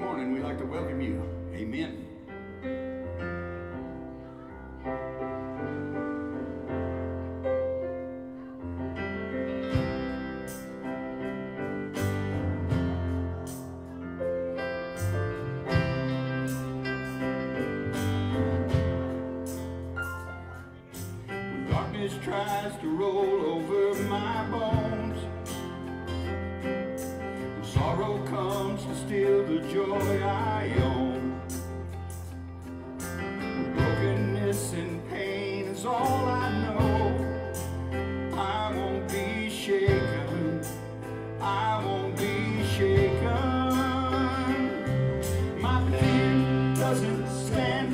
morning, we'd like to welcome you. Amen.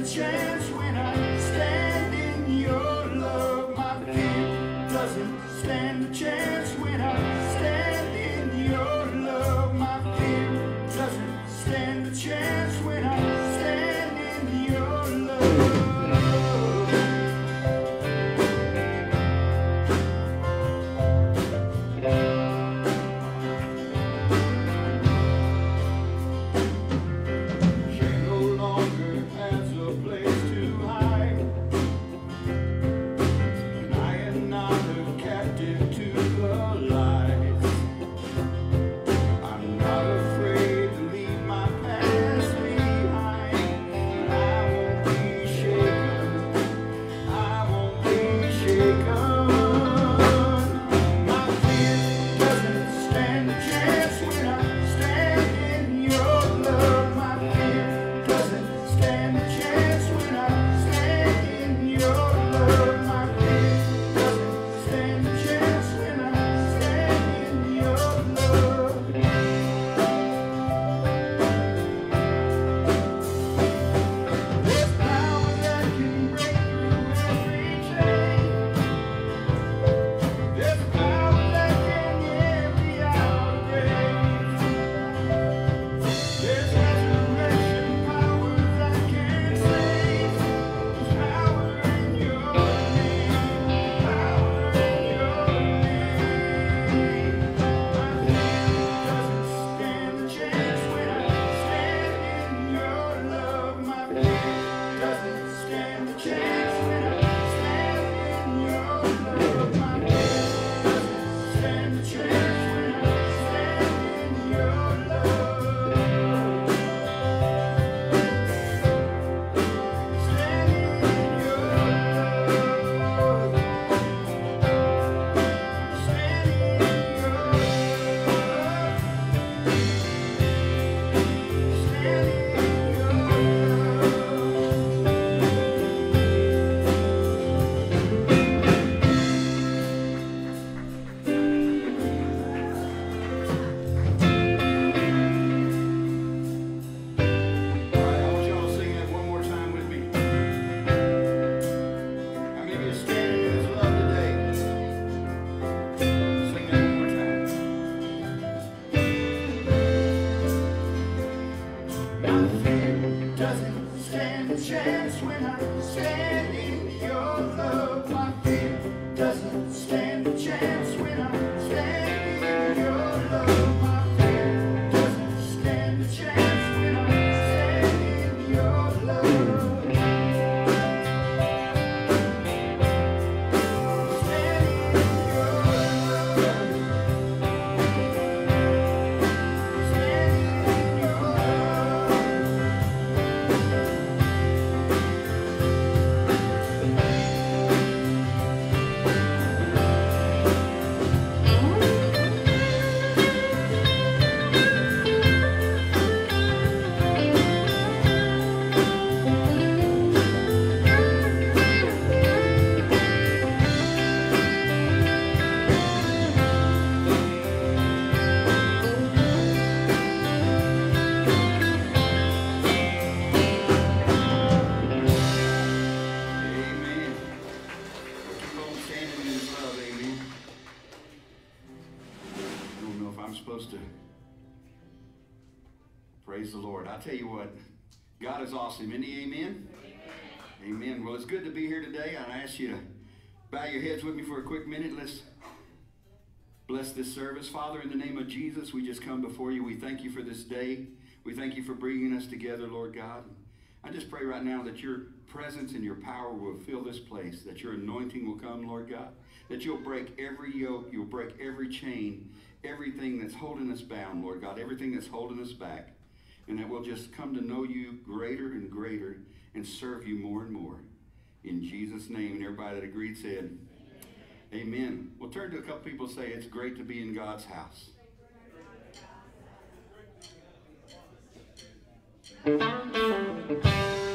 chance when I stand in your love. My king doesn't stand a chance. Nothing doesn't stand a chance when I stand in your love. good to be here today. I'd ask you to bow your heads with me for a quick minute. Let's bless this service. Father, in the name of Jesus, we just come before you. We thank you for this day. We thank you for bringing us together, Lord God. I just pray right now that your presence and your power will fill this place, that your anointing will come, Lord God, that you'll break every yoke, you'll break every chain, everything that's holding us bound, Lord God, everything that's holding us back, and that we'll just come to know you greater and greater and serve you more and more. In Jesus' name, and everybody that agreed said, Amen. We'll turn to a couple people say, It's great to be in God's house. All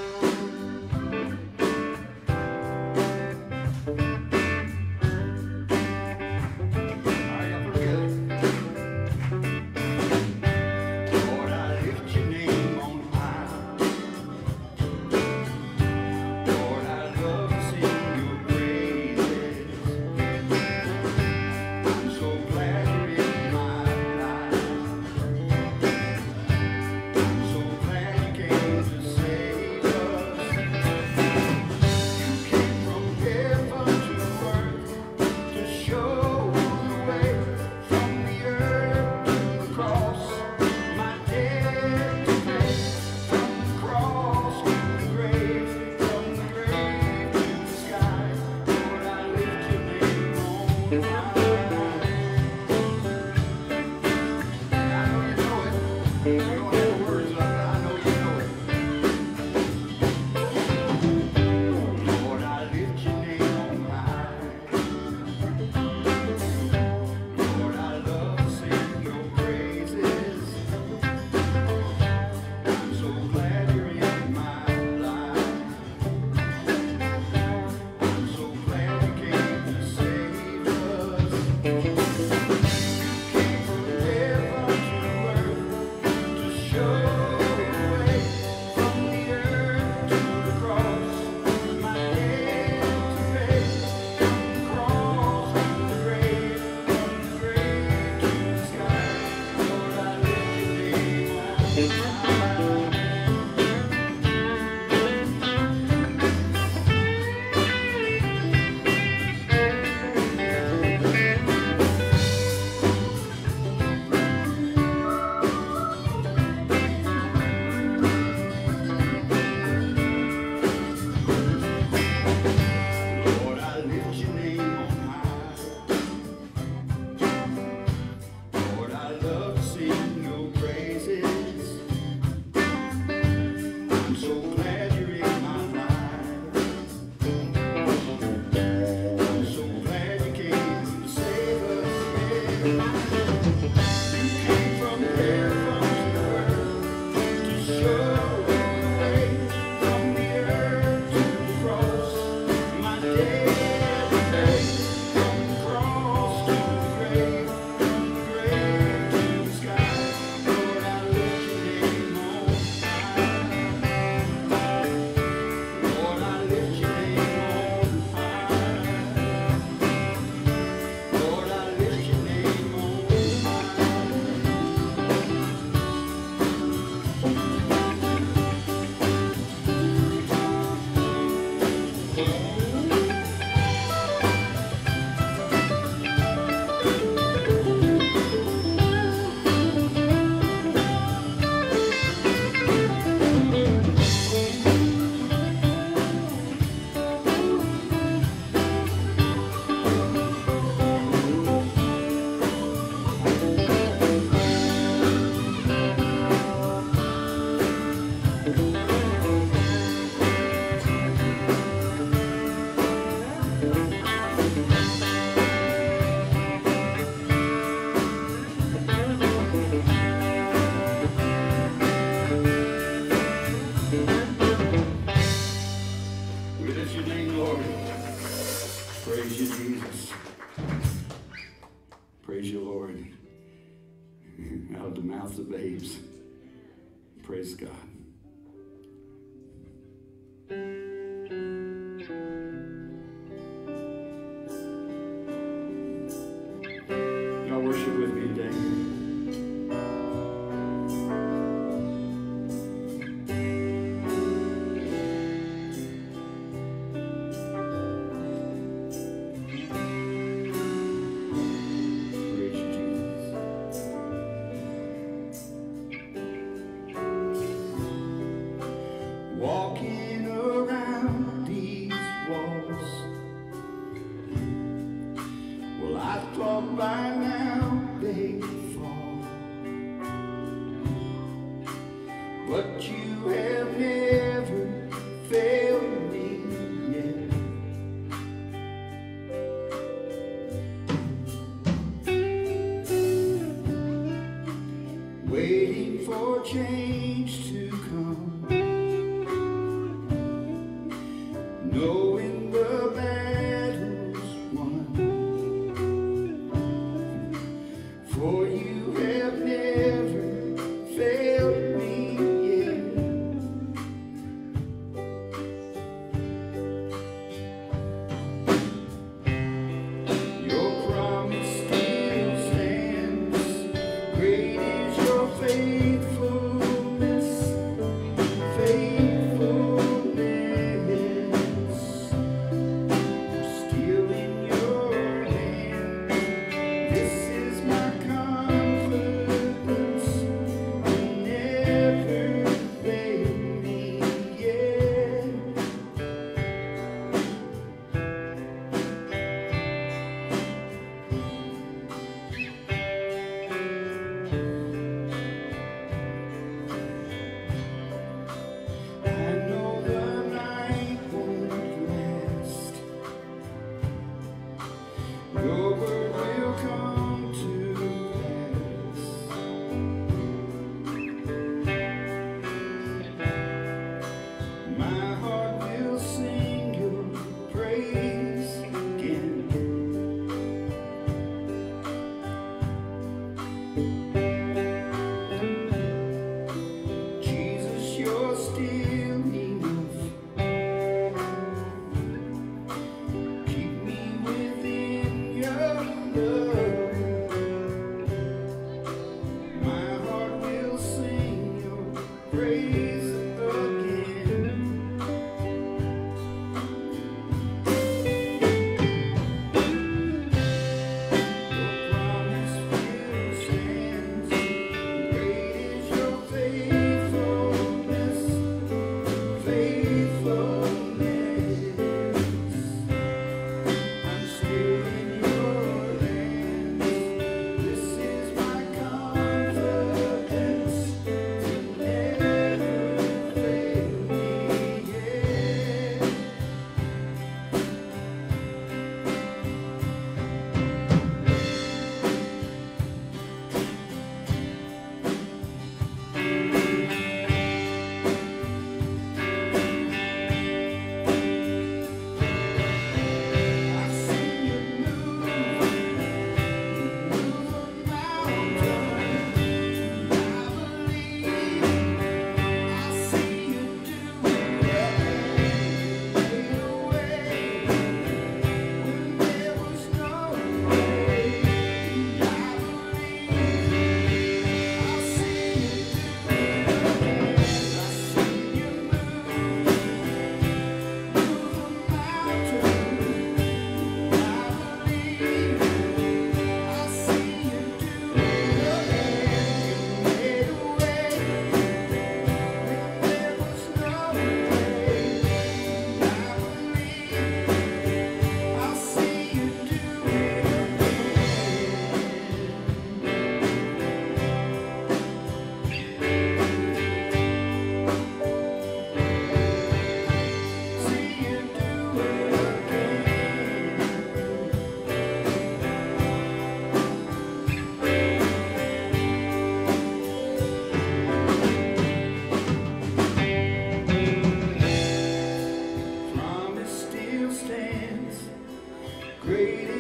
Great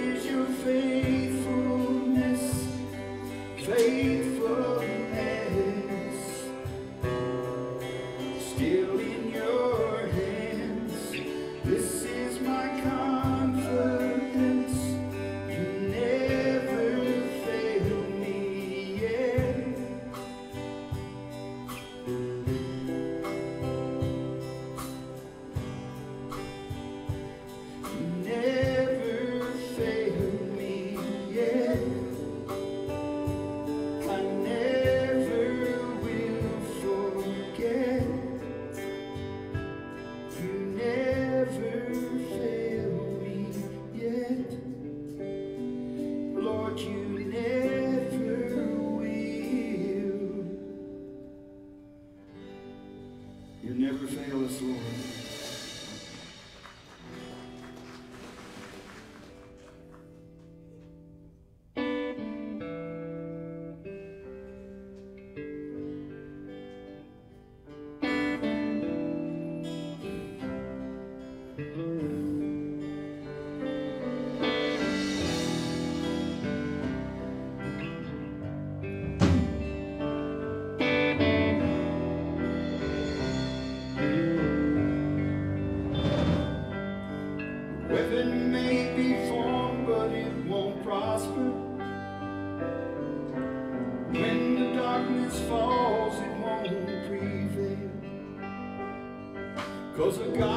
Cause the God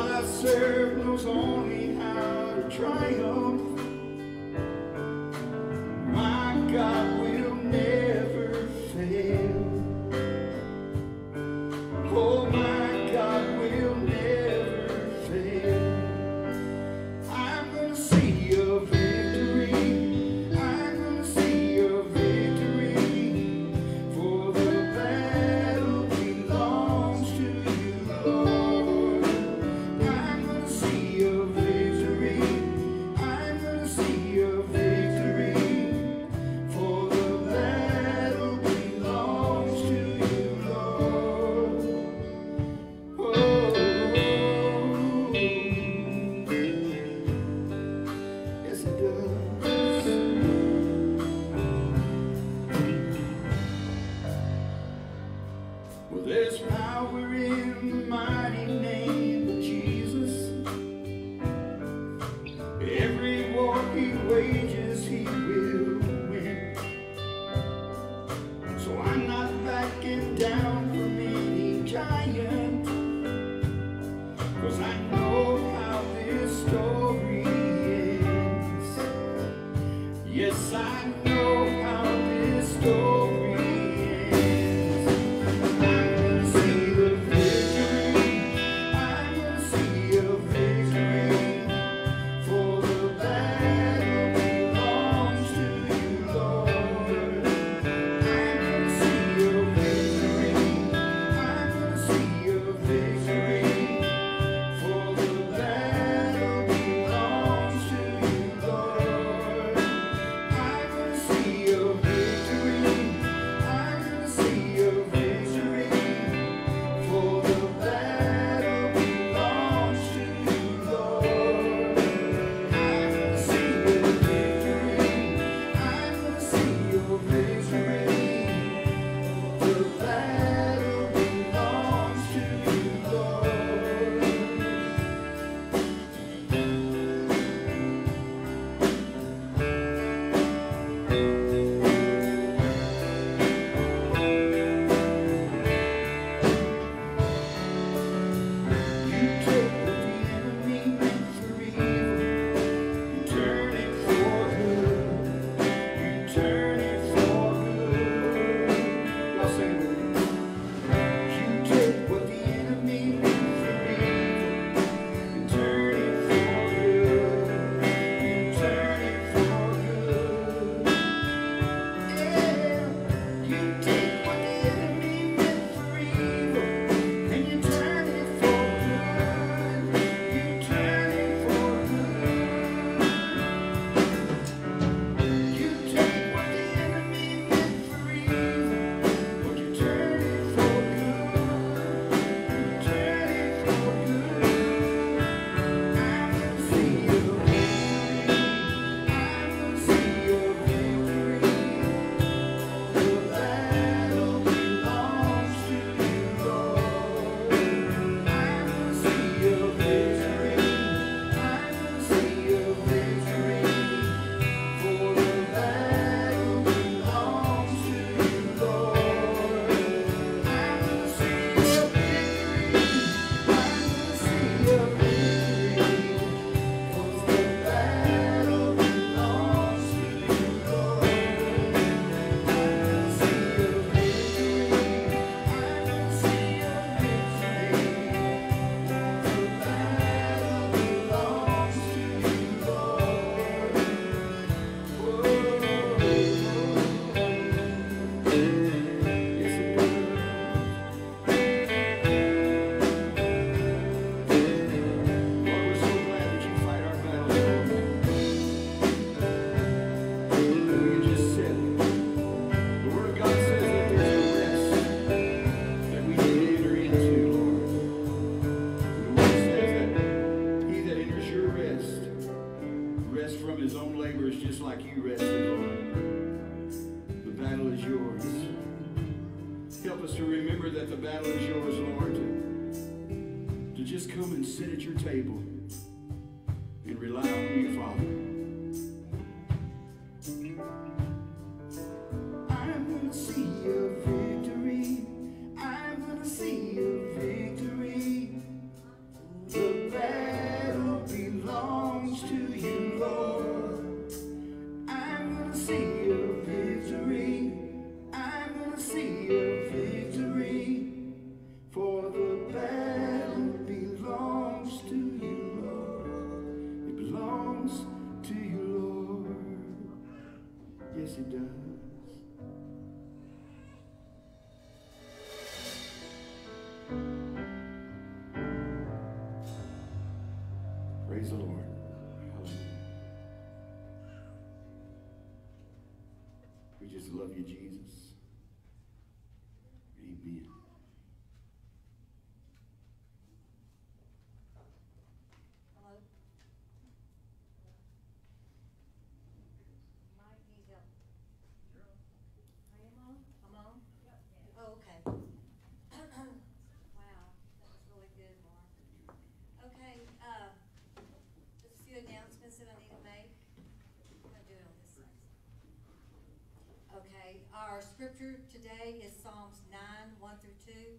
scripture today is Psalms nine, one through two.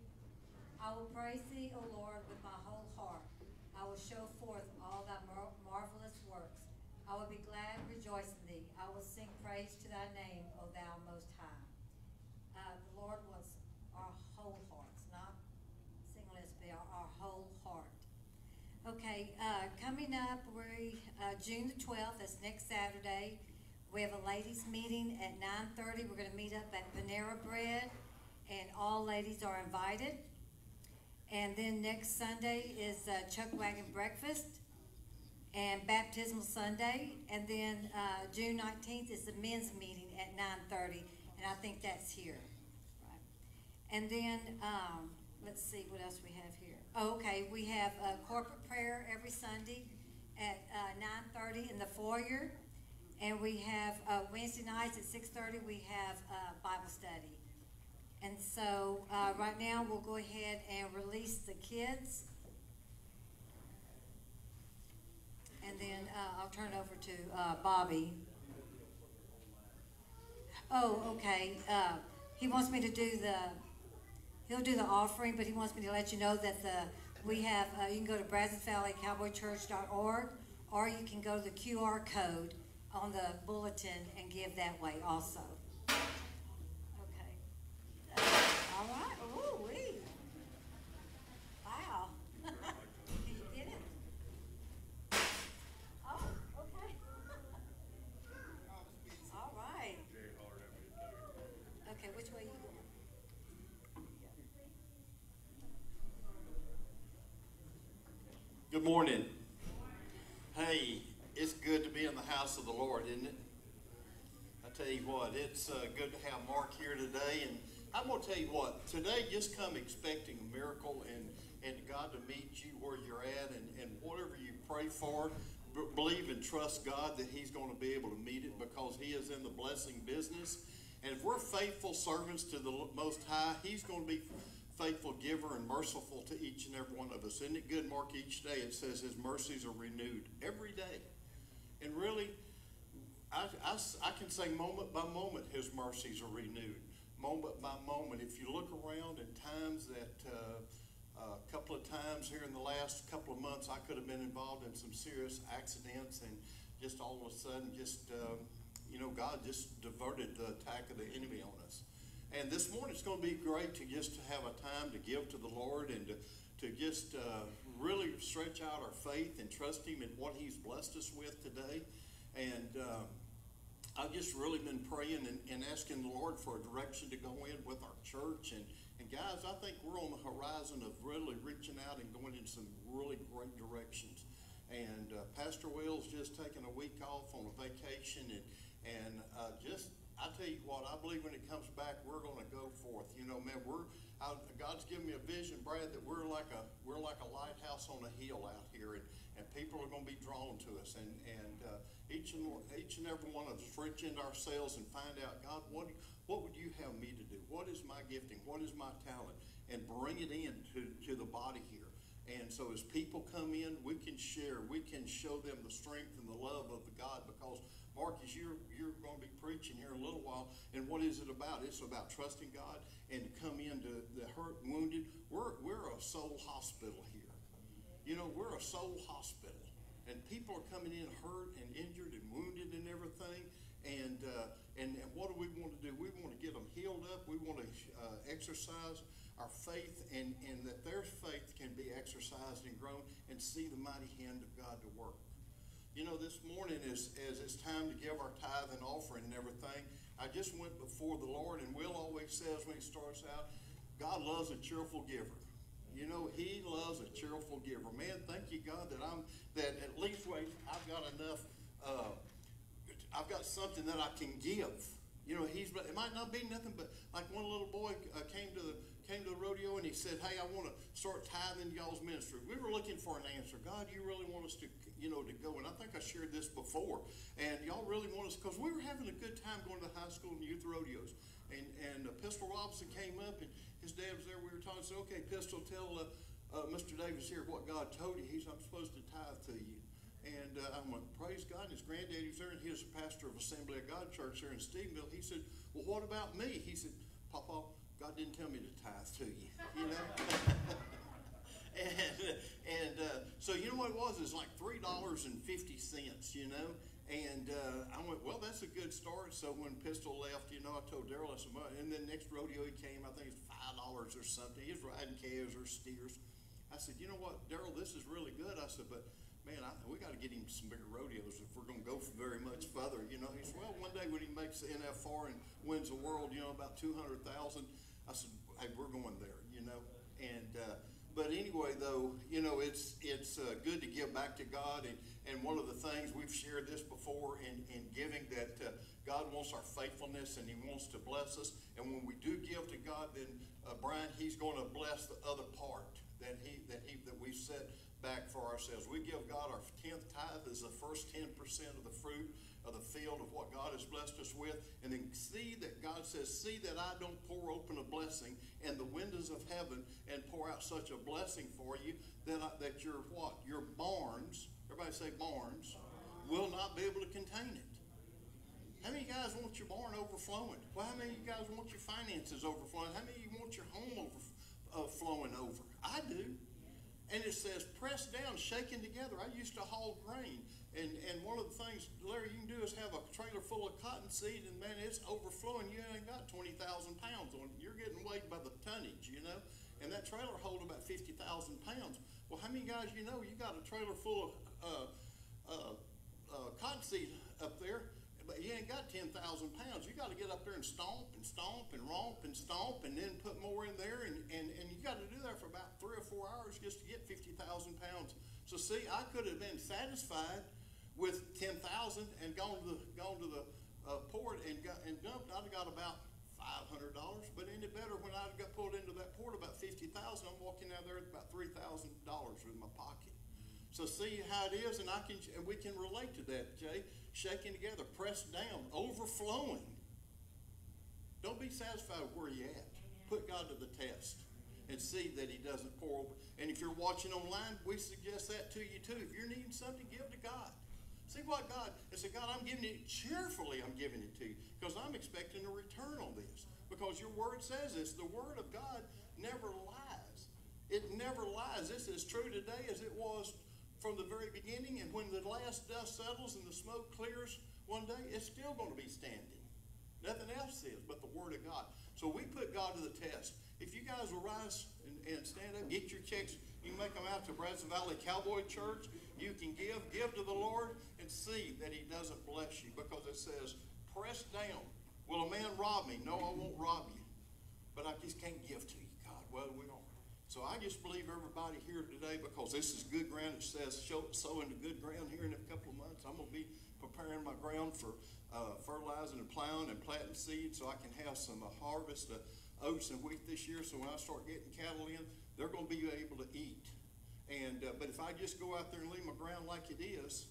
I will praise thee, O Lord, with my whole heart. I will show forth all thy mar- marvelous works. I will be glad, and rejoice in thee. I will sing praise to thy name, O thou most high. Uh, the Lord wants our whole hearts, not singleness, but our, our whole heart. Okay, uh, coming up, we, uh, June the twelfth, that's next Saturday. We have a ladies' meeting at nine thirty. We're gonna meet up at Panera Bread, and all ladies are invited. And then next Sunday is uh, Chuck Wagon Breakfast and Baptismal Sunday. And then uh, June nineteenth is the men's meeting at nine thirty, and I think that's here. And then, um, let's see what else we have here. Oh, okay, we have a corporate prayer every Sunday at uh, nine thirty in the foyer. And we have uh, Wednesday nights at six thirty, we have uh, Bible study. And so, uh, right now, we'll go ahead and release the kids. And then, uh, I'll turn it over to, uh, Bobby. Oh, okay, uh, he wants me to do the, he'll do the offering, but he wants me to let you know that the, we have, you can go to BrazosValleyCowboyChurch.org, or you can go to the QR code on the bulletin and give that way also. Okay. Uh, All right, ooh, wee. Wow. You did it? Oh, okay. All right. Okay, which way you going? Good morning. Hey, it's good to be in the house of the Lord, isn't it? I tell you what, it's uh, good to have Mark here today, and I'm gonna tell you what. Today, just come expecting a miracle and and God to meet you where you're at, and and whatever you pray for, believe and trust God that He's going to be able to meet it because He is in the blessing business. And if we're faithful servants to the Most High, He's going to be faithful giver and merciful to each and every one of us. Isn't it good, Mark? Each day it says His mercies are renewed every day. And really, I, I I can say moment by moment His mercies are renewed. Moment by moment. If you look around at times that uh, a couple of times here in the last couple of months, I could have been involved in some serious accidents, and just all of a sudden, just um, you know, God just diverted the attack of the enemy on us. And this morning, it's going to be great to just have a time to give to the Lord and to, to just uh, really stretch out our faith and trust Him in what He's blessed us with today. And um, I've just really been praying and, and asking the Lord for a direction to go in with our church. And, and guys, I think we're on the horizon of really reaching out and going in some really great directions. And uh, Pastor Will's just taking a week off on a vacation, and and uh, just I tell you what, I believe when it comes back, we're going to go forth. You know, man, we're I, God's given me a vision, Brad, that we're like a we're like a lighthouse on a hill out here, and, and people are going to be drawn to us, and and uh, each and each and every one of us reach into ourselves and find out, God, what what would you have me to do? What is my gifting? What is my talent? And bring it in to, to the body here. And so as people come in, we can share, we can show them the strength and the love of the God because Marcus, you're you're going to be preaching here in a little while. And what is it about? It's about trusting God and to come into the hurt wounded. We're we're a soul hospital here. You know, we're a soul hospital. And people are coming in hurt and injured and wounded and everything. And, uh, and, and what do we want to do? We want to get them healed up. We want to uh, exercise our faith and, and that their faith can be exercised and grown and see the mighty hand of God to work. You know, this morning as, as it's time to give our tithe and offering and everything, I just went before the Lord and Will always says when he starts out, God loves a cheerful giver. You know, he loves a cheerful giver. Man, thank you, God, that I'm that at least wait, I've got enough. Uh, I've got something that I can give. You know, he's. It might not be nothing, but like one little boy uh, came to the came to the rodeo and he said, "Hey, I want to start tithing y'all's ministry." We were looking for an answer. God, you really want us to, you know, to go? And I think I shared this before. And y'all really want us because we were having a good time going to the high school and youth rodeos. And and uh, Pistol Robinson came up and his dad was there. We were talking. Said, "Okay, Pistol, tell uh, uh, Mr. Davis here what God told you." He's, "I'm supposed to tithe to you." And uh, I went, praise God. And his granddaddy was there, and he was a pastor of Assembly of God Church there in Stephenville. He said, well, what about me? He said, Papa, God didn't tell me to tithe to you, you know? and and uh, so you know what it was? It's like three dollars and fifty cents, you know. And uh, I went, well, that's a good start. So when Pistol left, you know, I told Daryl, I said, and then next rodeo he came, I think it's five dollars or something. He was riding calves or steers. I said, you know what, Daryl, this is really good. I said, but man, I, we got to get him some bigger rodeos if we're going to go very much further. You know, he said, well, one day when he makes the NFR and wins the world, you know, about two hundred thousand. I said, hey, we're going there, you know, and. Uh, but anyway, though, you know, it's it's uh, good to give back to God, and, and one of the things we've shared this before in, in giving that uh, God wants our faithfulness and He wants to bless us. And when we do give to God, then uh, Brian, He's going to bless the other part that He that He that we set back for ourselves. We give God our tenth tithe as the first ten percent of the fruit of the field of what God has blessed us with, and then see that God says, See that I don't pour open a blessing and the windows of heaven and pour out such a blessing for you that, I, that your what? Your barns, everybody say barns, will not be able to contain it. How many guys want your barn overflowing? Well, how many of you guys want your finances overflowing? How many of you want your home overflowing uh, over? I do. And it says, pressed down, shaken together. I used to haul grain. And, and one of the things, Larry, you can do is have a trailer full of cotton seed, and man, it's overflowing. You ain't got 20,000 pounds on it. You're getting weighed by the tonnage, you know? And that trailer hold about 50,000 pounds. Well, how many guys you know you got a trailer full of uh, uh, uh, cotton seed up there, but you ain't got 10,000 pounds. You got to get up there and stomp and stomp and romp and stomp and then put more in there. And, and, and you got to do that for about three or four hours just to get 50,000 pounds. So, see, I could have been satisfied with 10,000 and gone to the, gone to the uh, port and, got, and dumped. I'd have got about $500. But any better when I got pulled into that port about 50,000, I'm walking out there with about $3,000 in my pocket. So see how it is, and I can and we can relate to that, Jay. Shaking together, pressed down, overflowing. Don't be satisfied with where you at. Put God to the test and see that He doesn't pour over. And if you're watching online, we suggest that to you too. If you're needing something, give to God. See what God, and say, God, I'm giving it cheerfully, I'm giving it to you. Because I'm expecting a return on this. Because your word says this. The word of God never lies. It never lies. This is true today as it was from the very beginning. And when the last dust settles and the smoke clears one day, it's still going to be standing. Nothing else is but the word of God. So we put God to the test. If you guys will rise and, and stand up, get your checks, you make them out to Brazos Valley Cowboy Church. You can give, give to the Lord, and see that He doesn't bless you because it says, press down. Will a man rob me? No, I won't rob you. But I just can't give to you, God. Well, we don't. So I just believe everybody here today, because this is good ground, it says sow into good ground here in a couple of months. I'm going to be preparing my ground for uh, fertilizing and plowing and planting seed so I can have some uh, harvest of oats and wheat this year. So when I start getting cattle in, they're going to be able to eat. And uh, but if I just go out there and leave my ground like it is,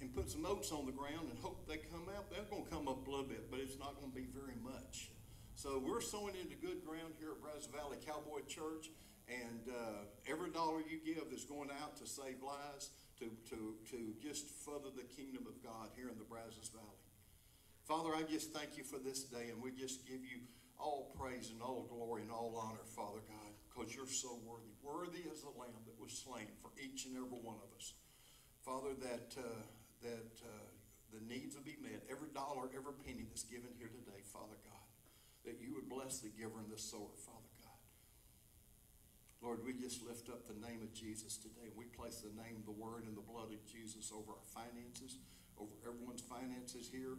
and put some oats on the ground and hope they come out, they're going to come up a little bit, but it's not going to be very much. So we're sowing into good ground here at Brazos Valley Cowboy Church, and uh, every dollar you give is going out to save lives, to, to, to just further the kingdom of God here in the Brazos Valley. Father, I just thank you for this day, and we just give you all praise and all glory and all honor, Father God, because you're so worthy. Worthy is the Lamb that was slain for each and every one of us. Father, that, uh, that uh, the needs will be met, every dollar, every penny that's given here today, Father God, that you would bless the giver and the sower, Father God. Lord, we just lift up the name of Jesus today. We place the name, the word, and the blood of Jesus over our finances, over everyone's finances here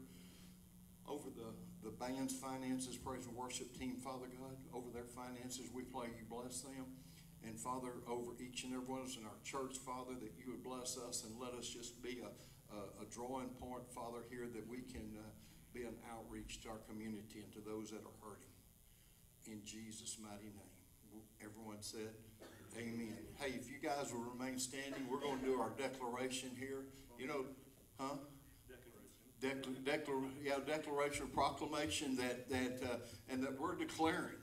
over the, the band's finances, praise and worship team, Father God, over their finances. We pray you bless them. And Father, over each and every one of us in our church, Father, that you would bless us and let us just be a, a, a drawing point, Father, here that we can uh, be an outreach to our community and to those that are hurting. In Jesus' mighty name. Everyone said, Amen. Hey, if you guys will remain standing, we're going to do our declaration here. You know, huh? Declar- declar- yeah, declaration, proclamation that, that, uh, and that we're declaring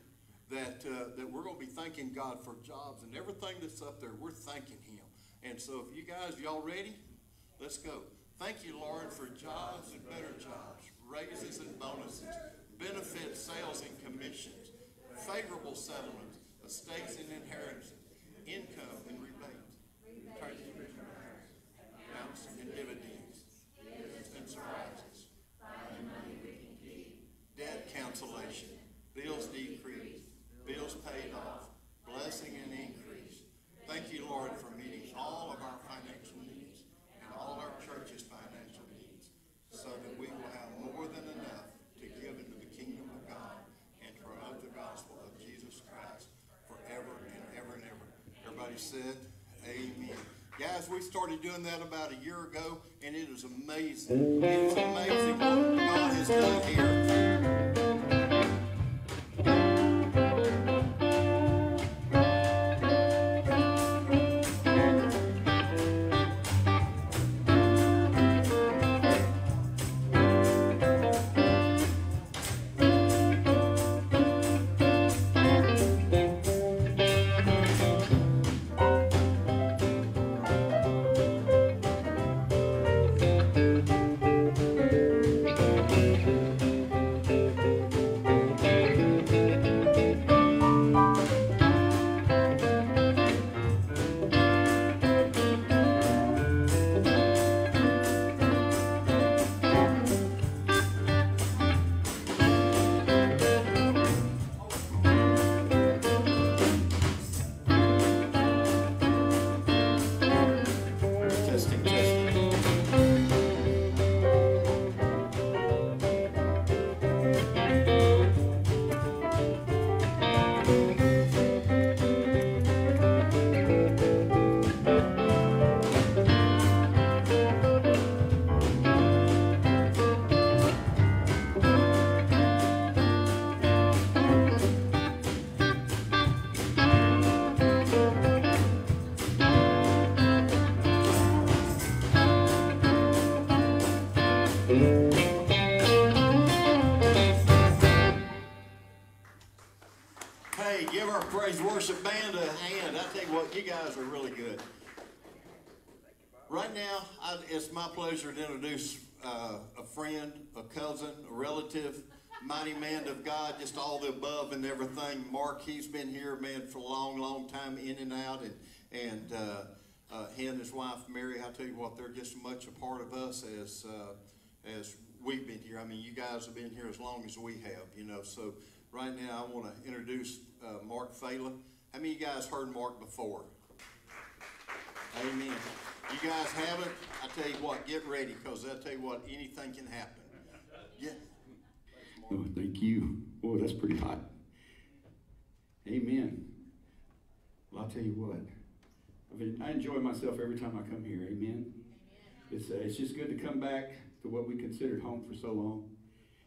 that, uh, that we're going to be thanking God for jobs and everything that's up there. We're thanking Him. And so if you guys, y'all ready? Let's go. Thank you, Lord, for jobs and better jobs, raises and bonuses, benefits, sales and commissions, favorable settlements, estates and inheritance, income and rebates, accounts and dividends, blessing and increase. Thank you, Lord, for meeting all of our financial needs and all our church's financial needs, so that we will have more than enough to give into the kingdom of God and promote the gospel of Jesus Christ forever and ever and ever. Everybody said, Amen. Guys, we started doing that about a year ago, and it is amazing. It is amazing what God has done here. It's my pleasure to introduce uh, a friend, a cousin, a relative, mighty man of God, just all the above and everything. Mark, he's been here, man, for a long, long time, in and out, and and uh, uh, he and his wife Mary. I tell you what, they're just as much a part of us as uh, as we've been here. I mean, you guys have been here as long as we have, you know. So right now, I want to introduce uh, Mark Failla. How many of you guys heard Mark before? Amen. You guys haven't? I tell you what, get ready, because I tell you what, anything can happen. Yeah. Oh, thank you. Boy, that's pretty hot. Amen. Well, I'll tell you what. I mean, I enjoy myself every time I come here. Amen. It's uh, it's just good to come back to what we considered home for so long,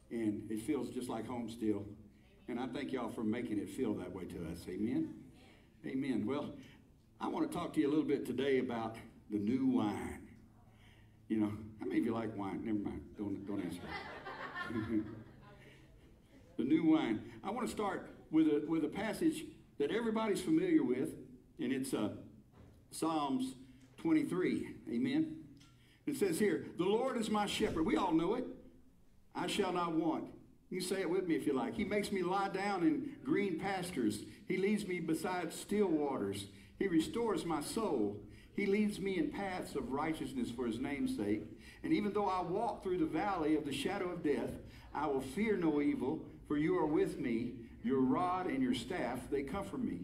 and it feels just like home still. And I thank y'all for making it feel that way to us. Amen. Amen. Well, I want to talk to you a little bit today about the new wine. You know, how many of you like wine? Never mind. Don't don't answer. the new wine. I want to start with a with a passage that everybody's familiar with, and it's uh, Psalms 23. Amen. It says here, "The Lord is my shepherd." We all know it. I shall not want. You say it with me if you like. He makes me lie down in green pastures. He leads me beside still waters. He restores my soul. He leads me in paths of righteousness for his name's sake. And even though I walk through the valley of the shadow of death, I will fear no evil, for you are with me. Your rod and your staff, they comfort me.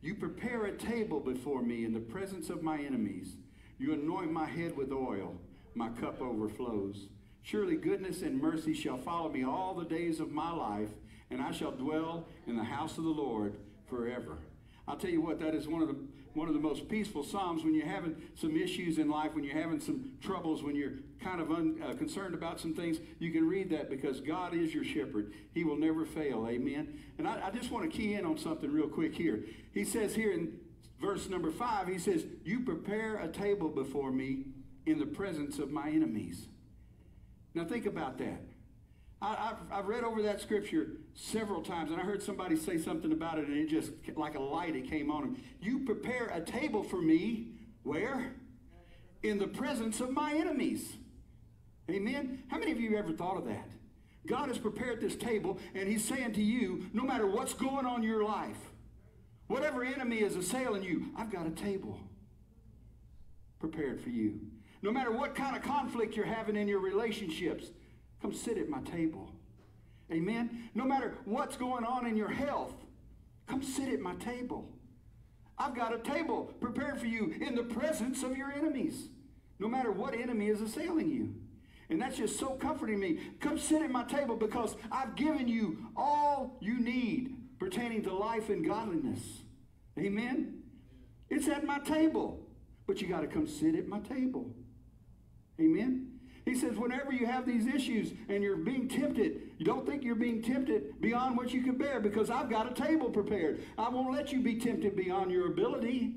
You prepare a table before me in the presence of my enemies. You anoint my head with oil. My cup overflows. Surely goodness and mercy shall follow me all the days of my life, and I shall dwell in the house of the Lord forever. I'll tell you what, that is one of the one of the most peaceful psalms when you're having some issues in life, when you're having some troubles, when you're kind of un, uh, concerned about some things. You can read that because God is your shepherd. He will never fail. Amen. And I, I just want to key in on something real quick here. He says here in verse number five, he says, "You prepare a table before me in the presence of my enemies." Now think about that. I, have I've read over that scripture several times, and I heard somebody say something about it, and it just like a light it came on him. You prepare a table for me, where? in the presence of my enemies. Amen. How many of you ever thought of that? God has prepared this table, and He's saying to you, no matter what's going on in your life, whatever enemy is assailing you, I've got a table prepared for you. No matter what kind of conflict you're having in your relationships, come sit at my table. Amen. No matter what's going on in your health, come sit at my table. I've got a table prepared for you in the presence of your enemies, no matter what enemy is assailing you. And that's just so comforting me. Come sit at my table because I've given you all you need pertaining to life and godliness. Amen? It's at my table, but you got to come sit at my table. Amen? He says, whenever you have these issues and you're being tempted, you don't think you're being tempted beyond what you can bear because I've got a table prepared. I won't let you be tempted beyond your ability.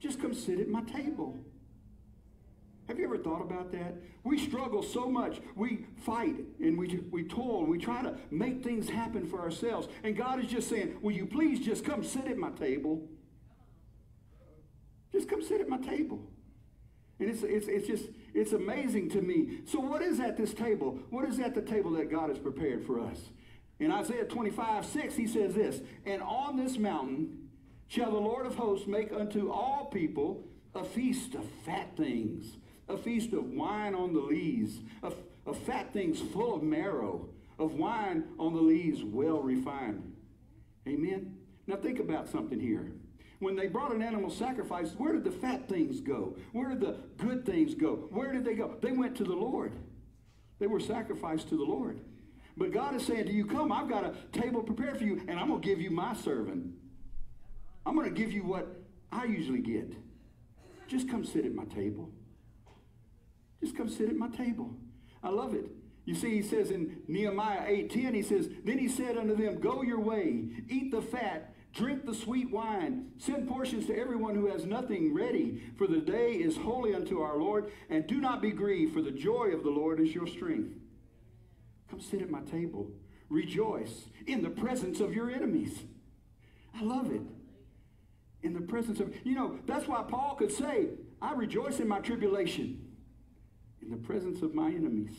Just come sit at my table. Have you ever thought about that? We struggle so much. We fight and we, we toil and we try to make things happen for ourselves. And God is just saying, Will you please just come sit at my table? Just come sit at my table. And it's, it's, it's just, it's amazing to me. So, what is at this table? What is at the table that God has prepared for us? In Isaiah 25, 6, he says this And on this mountain shall the Lord of hosts make unto all people a feast of fat things, a feast of wine on the lees, of, of fat things full of marrow, of wine on the lees well refined. Amen? Now, think about something here. When they brought an animal sacrifice, where did the fat things go? Where did the good things go? Where did they go? They went to the Lord. They were sacrificed to the Lord. But God is saying to you, Come, I've got a table prepared for you, and I'm going to give you my servant. I'm going to give you what I usually get. Just come sit at my table. Just come sit at my table. I love it. You see, he says in Nehemiah 8:10, he says, Then he said unto them, Go your way, eat the fat, drink the sweet wine, send portions to everyone who has nothing ready, for the day is holy unto our Lord, and do not be grieved, for the joy of the Lord is your strength. Come sit at my table. Rejoice in the presence of your enemies. I love it. In the presence of, you know, that's why Paul could say, I rejoice in my tribulation. In the presence of my enemies,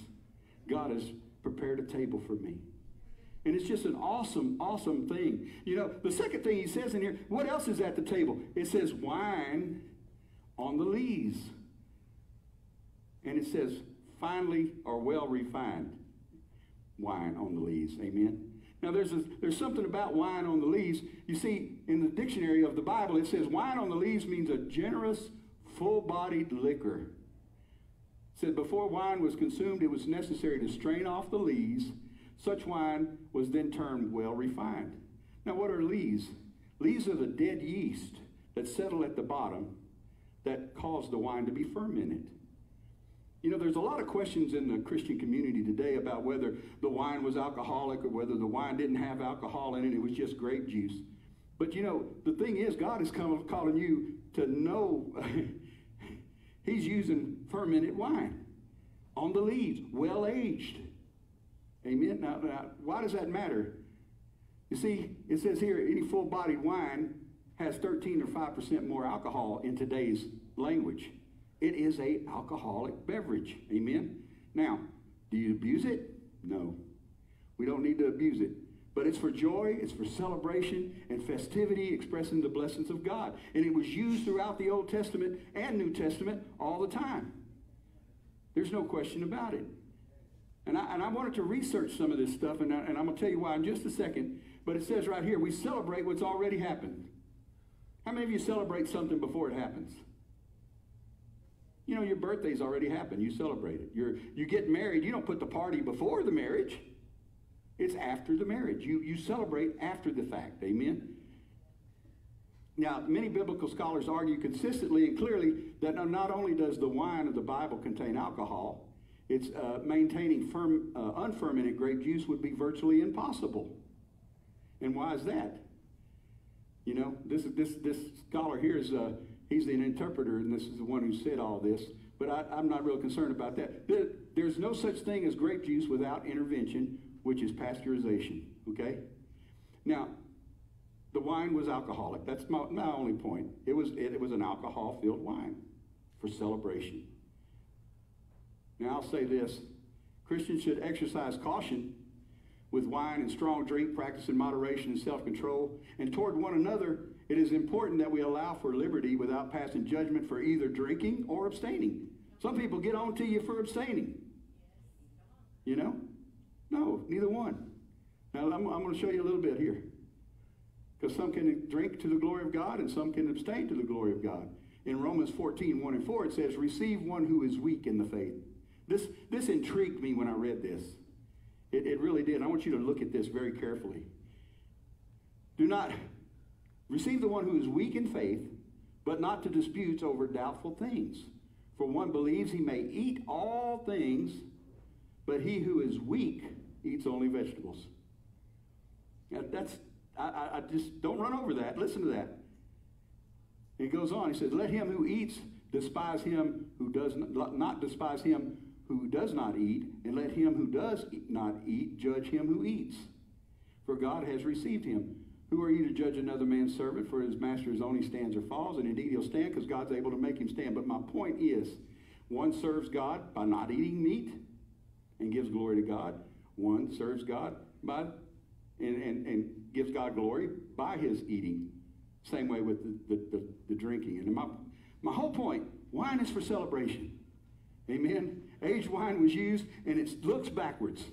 God has prepared a table for me. And it's just an awesome, awesome thing. You know, the second thing he says in here, what else is at the table? It says wine on the lees. And it says finely or well refined wine on the lees. Amen. Now there's a, there's something about wine on the lees. You see, in the dictionary of the Bible, it says wine on the lees means a generous, full-bodied liquor. It said before wine was consumed, it was necessary to strain off the lees. Such wine was then termed well refined. Now, what are lees? Lees are the dead yeast that settle at the bottom that cause the wine to be fermented. You know, there's a lot of questions in the Christian community today about whether the wine was alcoholic or whether the wine didn't have alcohol in it, it was just grape juice. But you know, the thing is, God is calling you to know He's using fermented wine on the leaves, well aged. Amen. Now, now, why does that matter? You see, it says here any full bodied wine has 13 or 5% more alcohol in today's language. It is a alcoholic beverage. Amen. Now, do you abuse it? No. We don't need to abuse it. But it's for joy, it's for celebration and festivity, expressing the blessings of God. And it was used throughout the Old Testament and New Testament all the time. There's no question about it. And I, and I wanted to research some of this stuff, and, I, and I'm going to tell you why in just a second. But it says right here, we celebrate what's already happened. How many of you celebrate something before it happens? You know, your birthday's already happened. You celebrate it. You're, you get married. You don't put the party before the marriage. It's after the marriage. You, you celebrate after the fact. Amen? Now, many biblical scholars argue consistently and clearly that not only does the wine of the Bible contain alcohol, it's uh, maintaining firm, uh, unfermented grape juice would be virtually impossible. And why is that? You know, this is this this scholar here is uh, he's an interpreter, and this is the one who said all this. But I, am not real concerned about that. There, there's no such thing as grape juice without intervention, which is pasteurization. Okay. Now, the wine was alcoholic. That's my, my only point. It was it, it was an alcohol-filled wine for celebration. Now, I'll say this Christians should exercise caution with wine and strong drink, practicing moderation and self control. And toward one another, it is important that we allow for liberty without passing judgment for either drinking or abstaining. Some people get on to you for abstaining. You know? No, neither one. Now, I'm, I'm going to show you a little bit here. Because some can drink to the glory of God and some can abstain to the glory of God. In Romans 14, 1 and 4, it says, Receive one who is weak in the faith. This, this intrigued me when I read this. It, it really did. I want you to look at this very carefully. Do not receive the one who is weak in faith, but not to disputes over doubtful things. For one believes he may eat all things, but he who is weak eats only vegetables. Now, that's I, I, just don't run over that. Listen to that. He goes on. He says, "Let him who eats despise him who does not, not despise him who does not eat, and let him who does not eat judge him who eats. For God has received him. Who are you to judge another man's servant? For his master is only stands or falls, and indeed he'll stand because God's able to make him stand. But my point is, one serves God by not eating meat and gives glory to God. One serves God by and, and, and gives God glory by his eating. Same way with the, the, the, the drinking. And my, my whole point, wine is for celebration. Amen. Aged wine was used, and it looks backwards.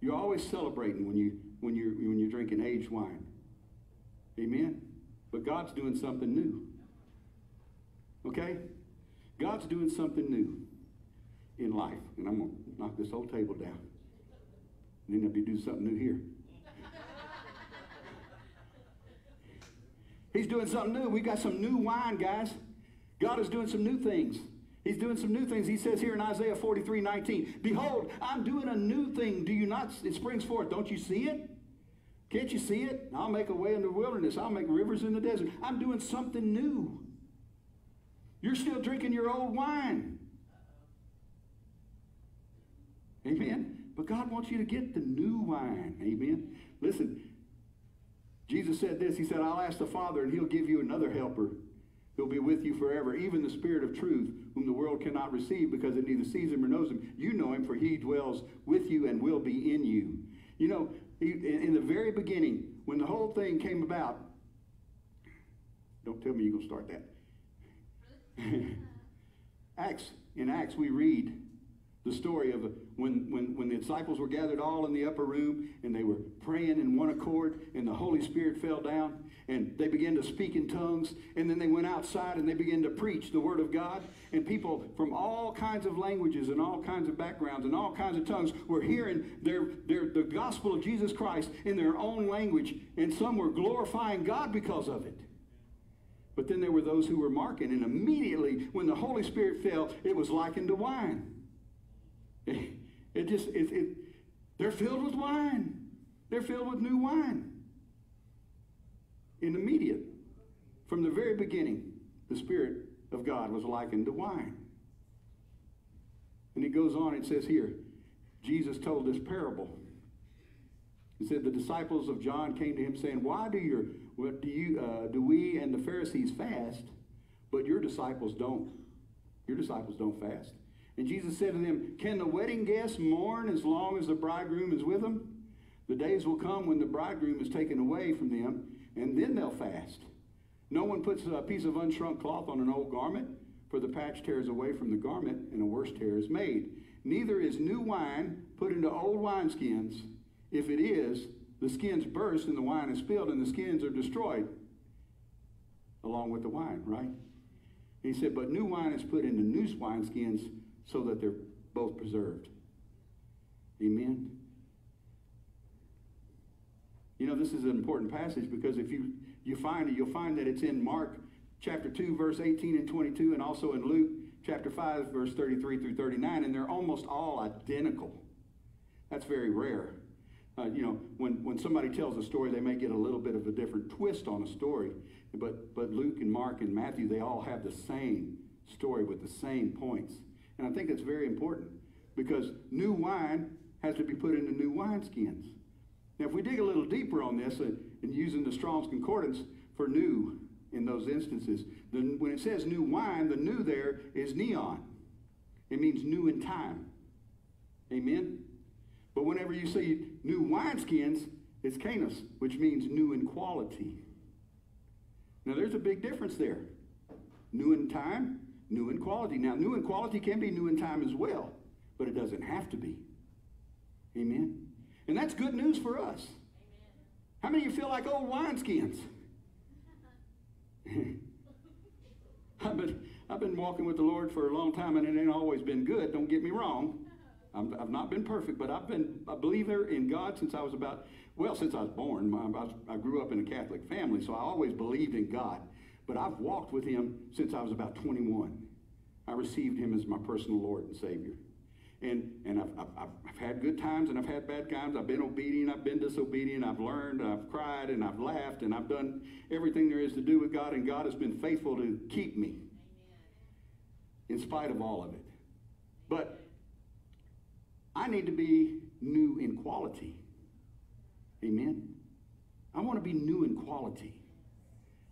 You're always celebrating when you when you're when you're drinking aged wine. Amen. But God's doing something new. Okay? God's doing something new in life. And I'm gonna knock this whole table down. And then I'll be doing something new here. He's doing something new. We got some new wine, guys. God is doing some new things. He's doing some new things. He says here in Isaiah 43 19, Behold, I'm doing a new thing. Do you not? It springs forth. Don't you see it? Can't you see it? I'll make a way in the wilderness. I'll make rivers in the desert. I'm doing something new. You're still drinking your old wine. Amen. But God wants you to get the new wine. Amen. Listen, Jesus said this. He said, I'll ask the Father, and he'll give you another helper who'll be with you forever, even the Spirit of truth, whom the world cannot receive because it neither sees him or knows him. You know him, for he dwells with you and will be in you. You know, in the very beginning, when the whole thing came about, don't tell me you're going to start that. Acts, in Acts, we read the story of uh, when, when, when the disciples were gathered all in the upper room and they were praying in one accord and the Holy Spirit fell down and they began to speak in tongues and then they went outside and they began to preach the word of God and people from all kinds of languages and all kinds of backgrounds and all kinds of tongues were hearing their, their, the gospel of Jesus Christ in their own language and some were glorifying God because of it. But then there were those who were marking and immediately when the Holy Spirit fell it was likened to wine. It just, it, it, they're filled with wine. They're filled with new wine. In the immediate, from the very beginning, the Spirit of God was likened to wine. And it goes on, it says here, Jesus told this parable. He said, The disciples of John came to him saying, Why do, your, what do, you, uh, do we and the Pharisees fast, but your disciples don't? Your disciples don't fast. And Jesus said to them, Can the wedding guests mourn as long as the bridegroom is with them? The days will come when the bridegroom is taken away from them, and then they'll fast. No one puts a piece of unshrunk cloth on an old garment, for the patch tears away from the garment, and a worse tear is made. Neither is new wine put into old wineskins. If it is, the skins burst, and the wine is spilled, and the skins are destroyed, along with the wine, right? He said, But new wine is put into new wineskins so that they're both preserved. Amen. You know, this is an important passage because if you, you find it, you'll find that it's in Mark chapter 2, verse 18 and 22, and also in Luke chapter 5, verse 33 through 39, and they're almost all identical. That's very rare. Uh, you know, when, when somebody tells a story, they may get a little bit of a different twist on a story. But, but Luke and Mark and Matthew, they all have the same story with the same points. And I think that's very important because new wine has to be put into new wineskins. Now, if we dig a little deeper on this and, and using the Strong's Concordance for new in those instances, then when it says new wine, the new there is neon. it means new in time. Amen? But whenever you see new wineskins, it's kainos, which means new in quality. Now, there's a big difference there. New in time, new in quality. Now, new in quality can be new in time as well, but it doesn't have to be. Amen? And that's good news for us. Amen. How many of you feel like old wineskins? I've been, I've been walking with the Lord for a long time, and it ain't always been good. Don't get me wrong. I'm, I've not been perfect, but I've been a believer in God since I was about, well, since I was born. I, I grew up in a Catholic family, so I always believed in God. But I've walked with Him since I was about 21. I received Him as my personal Lord and Savior. And, and I've, I've, I've had good times and I've had bad times. I've been obedient, I've been disobedient, I've learned, I've cried, and I've laughed, and I've done everything there is to do with God, and God has been faithful to keep me in spite of all of it. But I need to be new in quality. Amen. I want to be new in quality.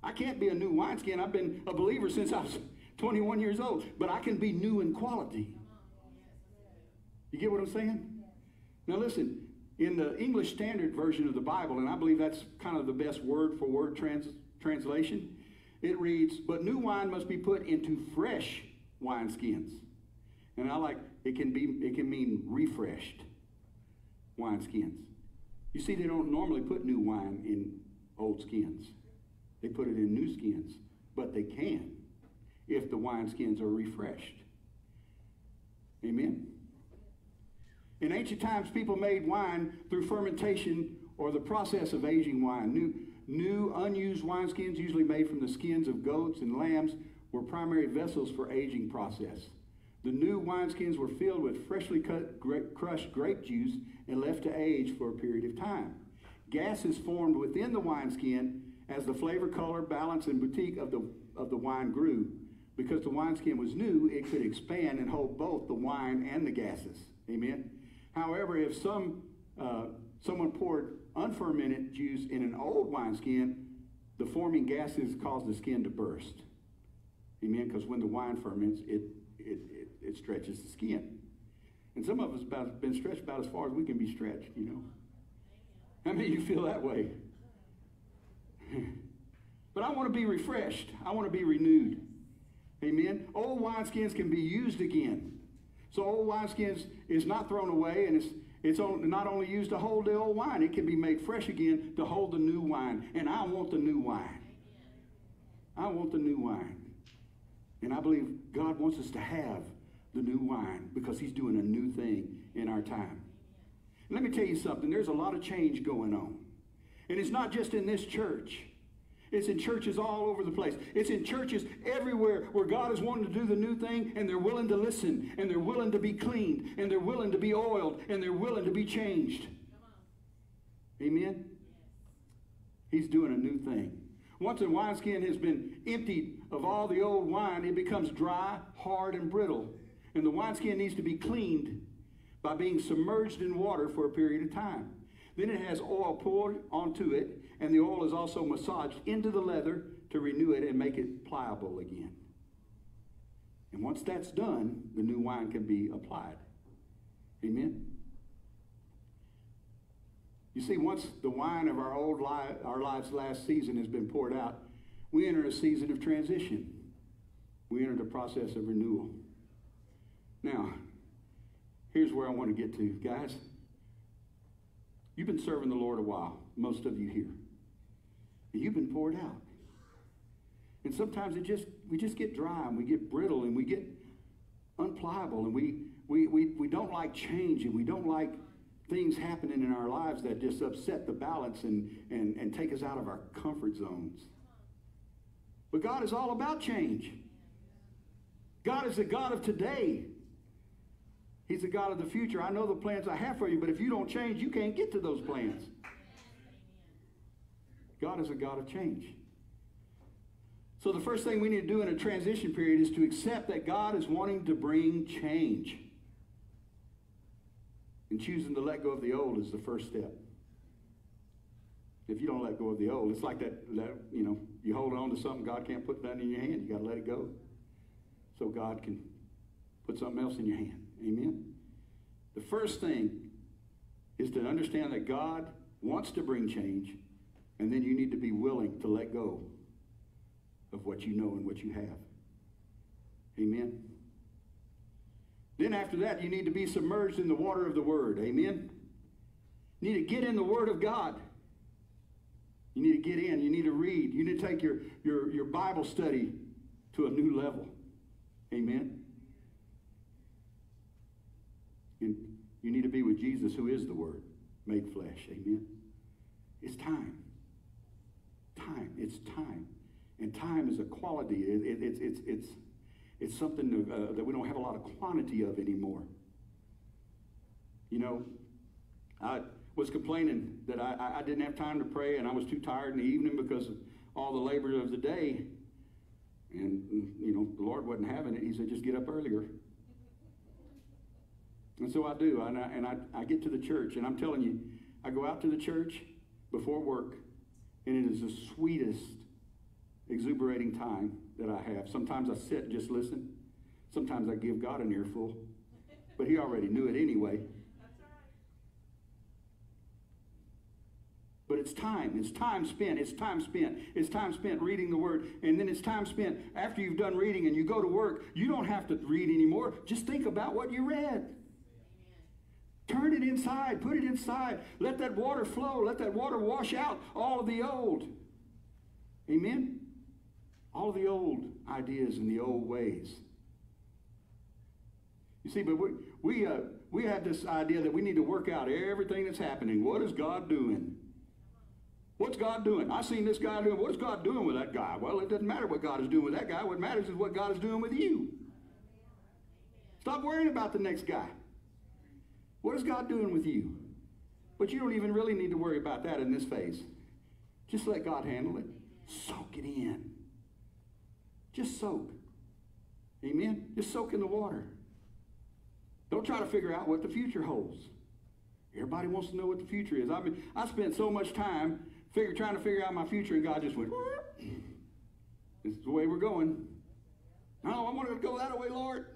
I can't be a new wineskin. I've been a believer since I was 21 years old, but I can be new in quality. You get what I'm saying? Now listen, in the English Standard Version of the Bible, and I believe that's kind of the best word for word trans- translation, it reads, "But new wine must be put into fresh wineskins." And I like it can be it can mean refreshed wineskins. You see, they don't normally put new wine in old skins. They put it in new skins, but they can if the wineskins are refreshed. Amen. In ancient times, people made wine through fermentation or the process of aging wine. New, new unused wineskins, usually made from the skins of goats and lambs, were primary vessels for aging process. The new wineskins were filled with freshly cut, crushed grape juice and left to age for a period of time. Gases formed within the wineskin as the flavor, color, balance, and boutique of the, of the wine grew. Because the wineskin was new, it could expand and hold both the wine and the gases. Amen. However, if some uh, someone poured unfermented juice in an old wineskin, the forming gases cause the skin to burst. Amen. Because when the wine ferments, it, it, it, it stretches the skin. And some of us about been stretched about as far as we can be stretched, you know. How many of you feel that way? But I want to be refreshed. I want to be renewed. Amen. Old wineskins can be used again. So old wineskins is not thrown away, and it's it's not only used to hold the old wine; it can be made fresh again to hold the new wine. And I want the new wine. I want the new wine, and I believe God wants us to have the new wine because He's doing a new thing in our time. Let me tell you something. There's a lot of change going on, and it's not just in this church. It's in churches all over the place. It's in churches everywhere where God is wanting to do the new thing and they're willing to listen and they're willing to be cleaned and they're willing to be oiled and they're willing to be changed. Amen? He's doing a new thing. Once a wineskin has been emptied of all the old wine, it becomes dry, hard, and brittle. And the wineskin needs to be cleaned by being submerged in water for a period of time. Then it has oil poured onto it, and the oil is also massaged into the leather to renew it and make it pliable again. And once that's done, the new wine can be applied. Amen. You see, once the wine of our old li- our lives last season has been poured out, we enter a season of transition. We enter the process of renewal. Now, here's where I want to get to, guys. You've been serving the Lord a while, most of you here. And you've been poured out. And sometimes it just we just get dry and we get brittle and we get unpliable and we we, we, we don't like change and we don't like things happening in our lives that just upset the balance and, and, and take us out of our comfort zones. But God is all about change. God is the God of today. He's the God of the future. I know the plans I have for you, but if you don't change, you can't get to those plans. God is a God of change. So the first thing we need to do in a transition period is to accept that God is wanting to bring change. And choosing to let go of the old is the first step. If you don't let go of the old, it's like that, that you know, you hold on to something God can't put that in your hand. You got to let it go so God can put something else in your hand. Amen. The first thing is to understand that God wants to bring change, and then you need to be willing to let go of what you know and what you have. Amen. Then after that, you need to be submerged in the water of the Word. Amen. You need to get in the Word of God. You need to get in. You need to read. You need to take your, your, your Bible study to a new level. Amen. And you need to be with Jesus, who is the Word made flesh. Amen. It's time. Time. It's time. And time is a quality. It, it, it's, it's, it's, it's something uh, that we don't have a lot of quantity of anymore. You know, I was complaining that I, I didn't have time to pray and I was too tired in the evening because of all the labor of the day. And, you know, the Lord wasn't having it. He said, just get up earlier. And so I do. And I, and I, I get to the church. And I'm telling you, I go out to the church before work, and it is the sweetest, exuberating time that I have. Sometimes I sit and just listen. Sometimes I give God an earful. But He already knew it anyway. But it's time. It's time spent. It's time spent. It's time spent reading the Word. And then it's time spent after you've done reading and you go to work. You don't have to read anymore. Just think about what you read. Turn it inside. Put it inside. Let that water flow. Let that water wash out all of the old. Amen? All of the old ideas and the old ways. You see, but we, we, uh, we have this idea that we need to work out everything that's happening. What is God doing? What's God doing? I seen this guy doing. What's God doing with that guy? Well, it doesn't matter what God is doing with that guy. What matters is what God is doing with you. Stop worrying about the next guy. What is God doing with you? But you don't even really need to worry about that in this phase. Just let God handle it. Soak it in. Just soak. Amen? Just soak in the water. Don't try to figure out what the future holds. Everybody wants to know what the future is. I mean, I spent so much time figure, trying to figure out my future, and God just went, this is the way we're going. No, I want to go that way, Lord.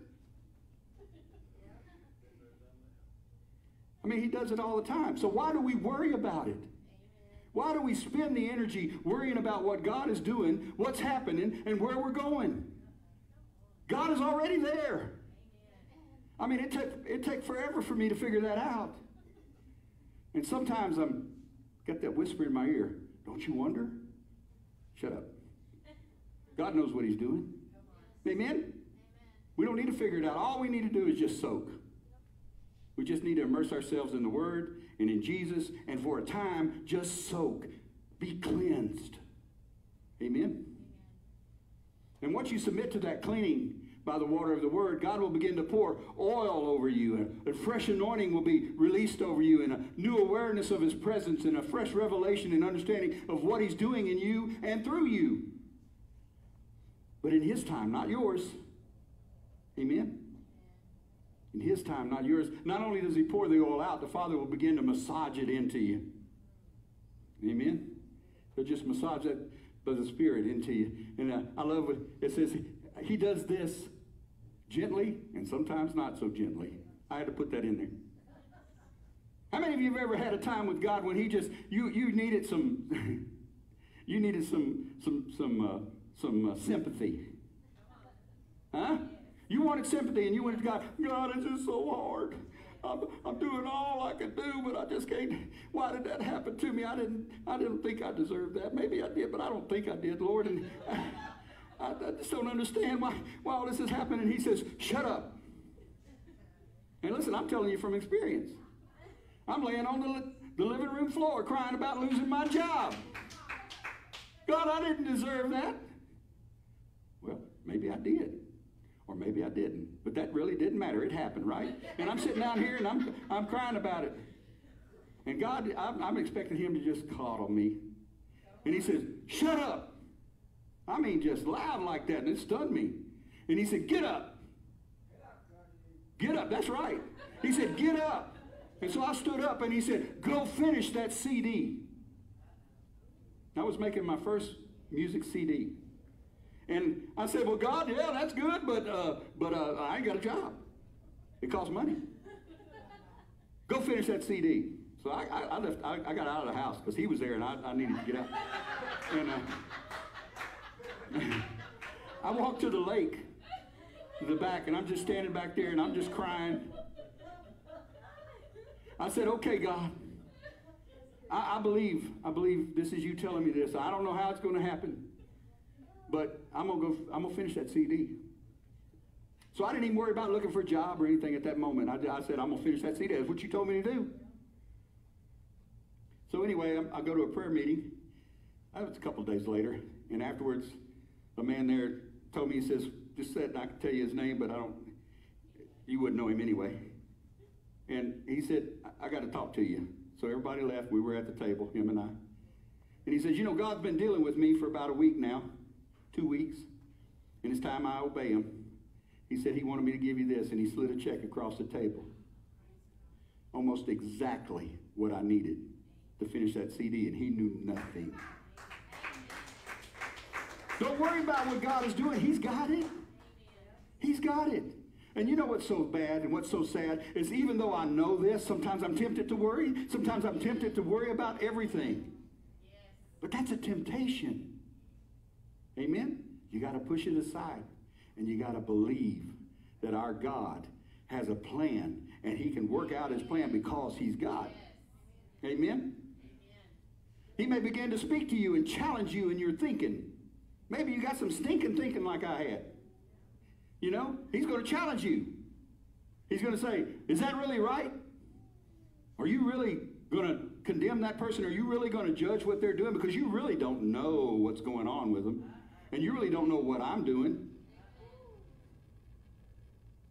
I mean, he does it all the time. So why do we worry about it? Why do we spend the energy worrying about what God is doing, what's happening, and where we're going? God is already there. I mean, it took it took forever for me to figure that out. And sometimes I'm got that whisper in my ear. Don't you wonder? Shut up. God knows what he's doing. Amen? We don't need to figure it out. All we need to do is just soak. We just need to immerse ourselves in the Word and in Jesus, and for a time, just soak. Be cleansed. Amen? And once you submit to that cleaning by the water of the Word, God will begin to pour oil over you, and a fresh anointing will be released over you, and a new awareness of His presence, and a fresh revelation and understanding of what He's doing in you and through you. But in His time, not yours. Amen? In his time, not yours. Not only does he pour the oil out, the Father will begin to massage it into you. Amen? He'll just massage that by the Spirit into you. And uh, I love what it says. He, he does this gently and sometimes not so gently. I had to put that in there. How many of you have ever had a time with God when He just you you needed some you needed some some some uh, some uh, sympathy? Huh? You wanted sympathy and you went to God, God, it's just so hard. I'm, I'm doing all I can do, but I just can't. Why did that happen to me? I didn't, I didn't think I deserved that. Maybe I did, but I don't think I did, Lord. And I, I just don't understand why, why all this is happening. And he says, shut up. And listen, I'm telling you from experience. I'm laying on the, the living room floor crying about losing my job. God, I didn't deserve that. Well, maybe I did. Or maybe I didn't. But that really didn't matter. It happened, right? And I'm sitting down here and I'm, I'm crying about it. And God, I'm, I'm expecting Him to just coddle me. And He says, Shut up. I mean, just loud like that. And it stunned me. And He said, Get up. Get up. That's right. He said, Get up. And so I stood up and He said, Go finish that CD. I was making my first music CD. And I said, well, God, yeah, that's good, but, uh, but uh, I ain't got a job. It costs money. Go finish that CD. So I, I, I left. I, I got out of the house because he was there and I, needed to get out. And uh, I walked to the lake, the back, and I'm just standing back there and I'm just crying. I said, "Okay, God, I, I believe. I believe this is you telling me this. I don't know how it's going to happen, but I'm gonna go. I'm gonna finish that CD." So I didn't even worry about looking for a job or anything at that moment. I, I said, I'm to finish that CD. That's what you told me to do. So anyway, I, I go to a prayer meeting. That was a couple days later. And afterwards, a man there told me, he says, just said, I can tell you his name, but I don't, you wouldn't know him anyway. And he said, I, I got to talk to you. So everybody left. We were at the table, him and I. And he says, You know, God's been dealing with me for about a week now, two weeks, and it's time I obey him. He said he wanted me to give you this, and he slid a check across the table. Almost exactly what I needed to finish that CD, and he knew nothing. Don't worry about what God is doing. He's got it. He's got it. And you know what's so bad and what's so sad is even though I know this, sometimes I'm tempted to worry. Sometimes I'm tempted to worry about everything. But that's a temptation. Amen? You got to push it aside. And you got to believe that our God has a plan and he can work out his plan because he's God. Amen? He may begin to speak to you and challenge you in your thinking. Maybe you got some stinking thinking like I had. You know, he's going to challenge you. He's going to say, Is that really right? Are you really going to condemn that person? Are you really going to judge what they're doing? Because you really don't know what's going on with them. And you really don't know what I'm doing.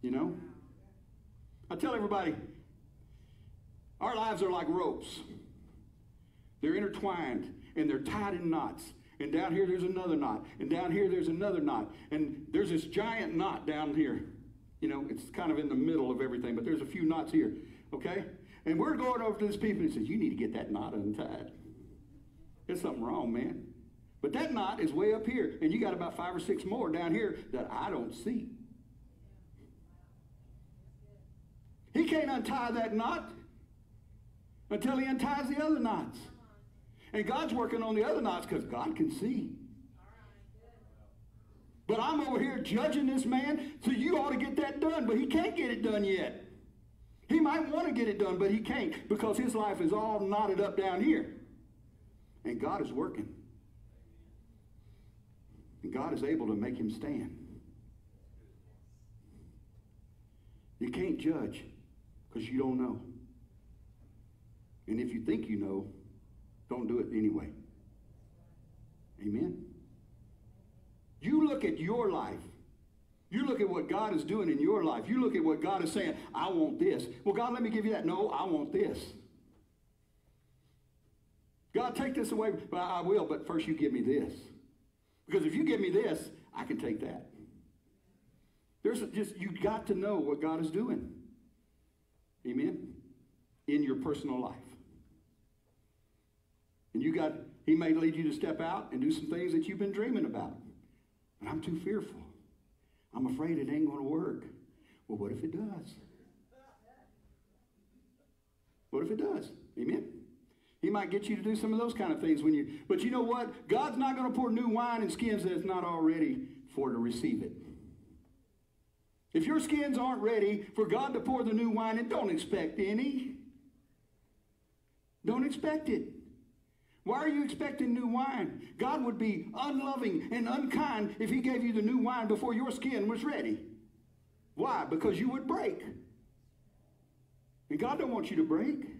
You know? I tell everybody, our lives are like ropes. They're intertwined and they're tied in knots. And down here there's another knot. And down here there's another knot. And there's this giant knot down here. You know, it's kind of in the middle of everything, but there's a few knots here. Okay? And we're going over to this people and says, You need to get that knot untied. There's something wrong, man. But that knot is way up here. And you got about five or six more down here that I don't see. He can't untie that knot until he unties the other knots. And God's working on the other knots because God can see. But I'm over here judging this man, so you ought to get that done, but he can't get it done yet. He might want to get it done, but he can't because his life is all knotted up down here. And God is working. And God is able to make him stand. You can't judge because you don't know. And if you think you know, don't do it anyway. Amen? You look at your life. You look at what God is doing in your life. You look at what God is saying, I want this. Well, God, let me give you that. No, I want this. God, take this away. Well, I will, but first you give me this. Because if you give me this, I can take that. There's just, you got to know what God is doing. Amen? In your personal life. And you got, he may lead you to step out and do some things that you've been dreaming about. But I'm too fearful. I'm afraid it ain't going to work. Well, what if it does? What if it does? Amen? He might get you to do some of those kind of things when you, but you know what? God's not going to pour new wine in skins that's not already for to receive it. If your skins aren't ready for God to pour the new wine and don't expect any. Don't expect it. Why are you expecting new wine? God would be unloving and unkind if he gave you the new wine before your skin was ready. Why? Because you would break. And God don't want you to break.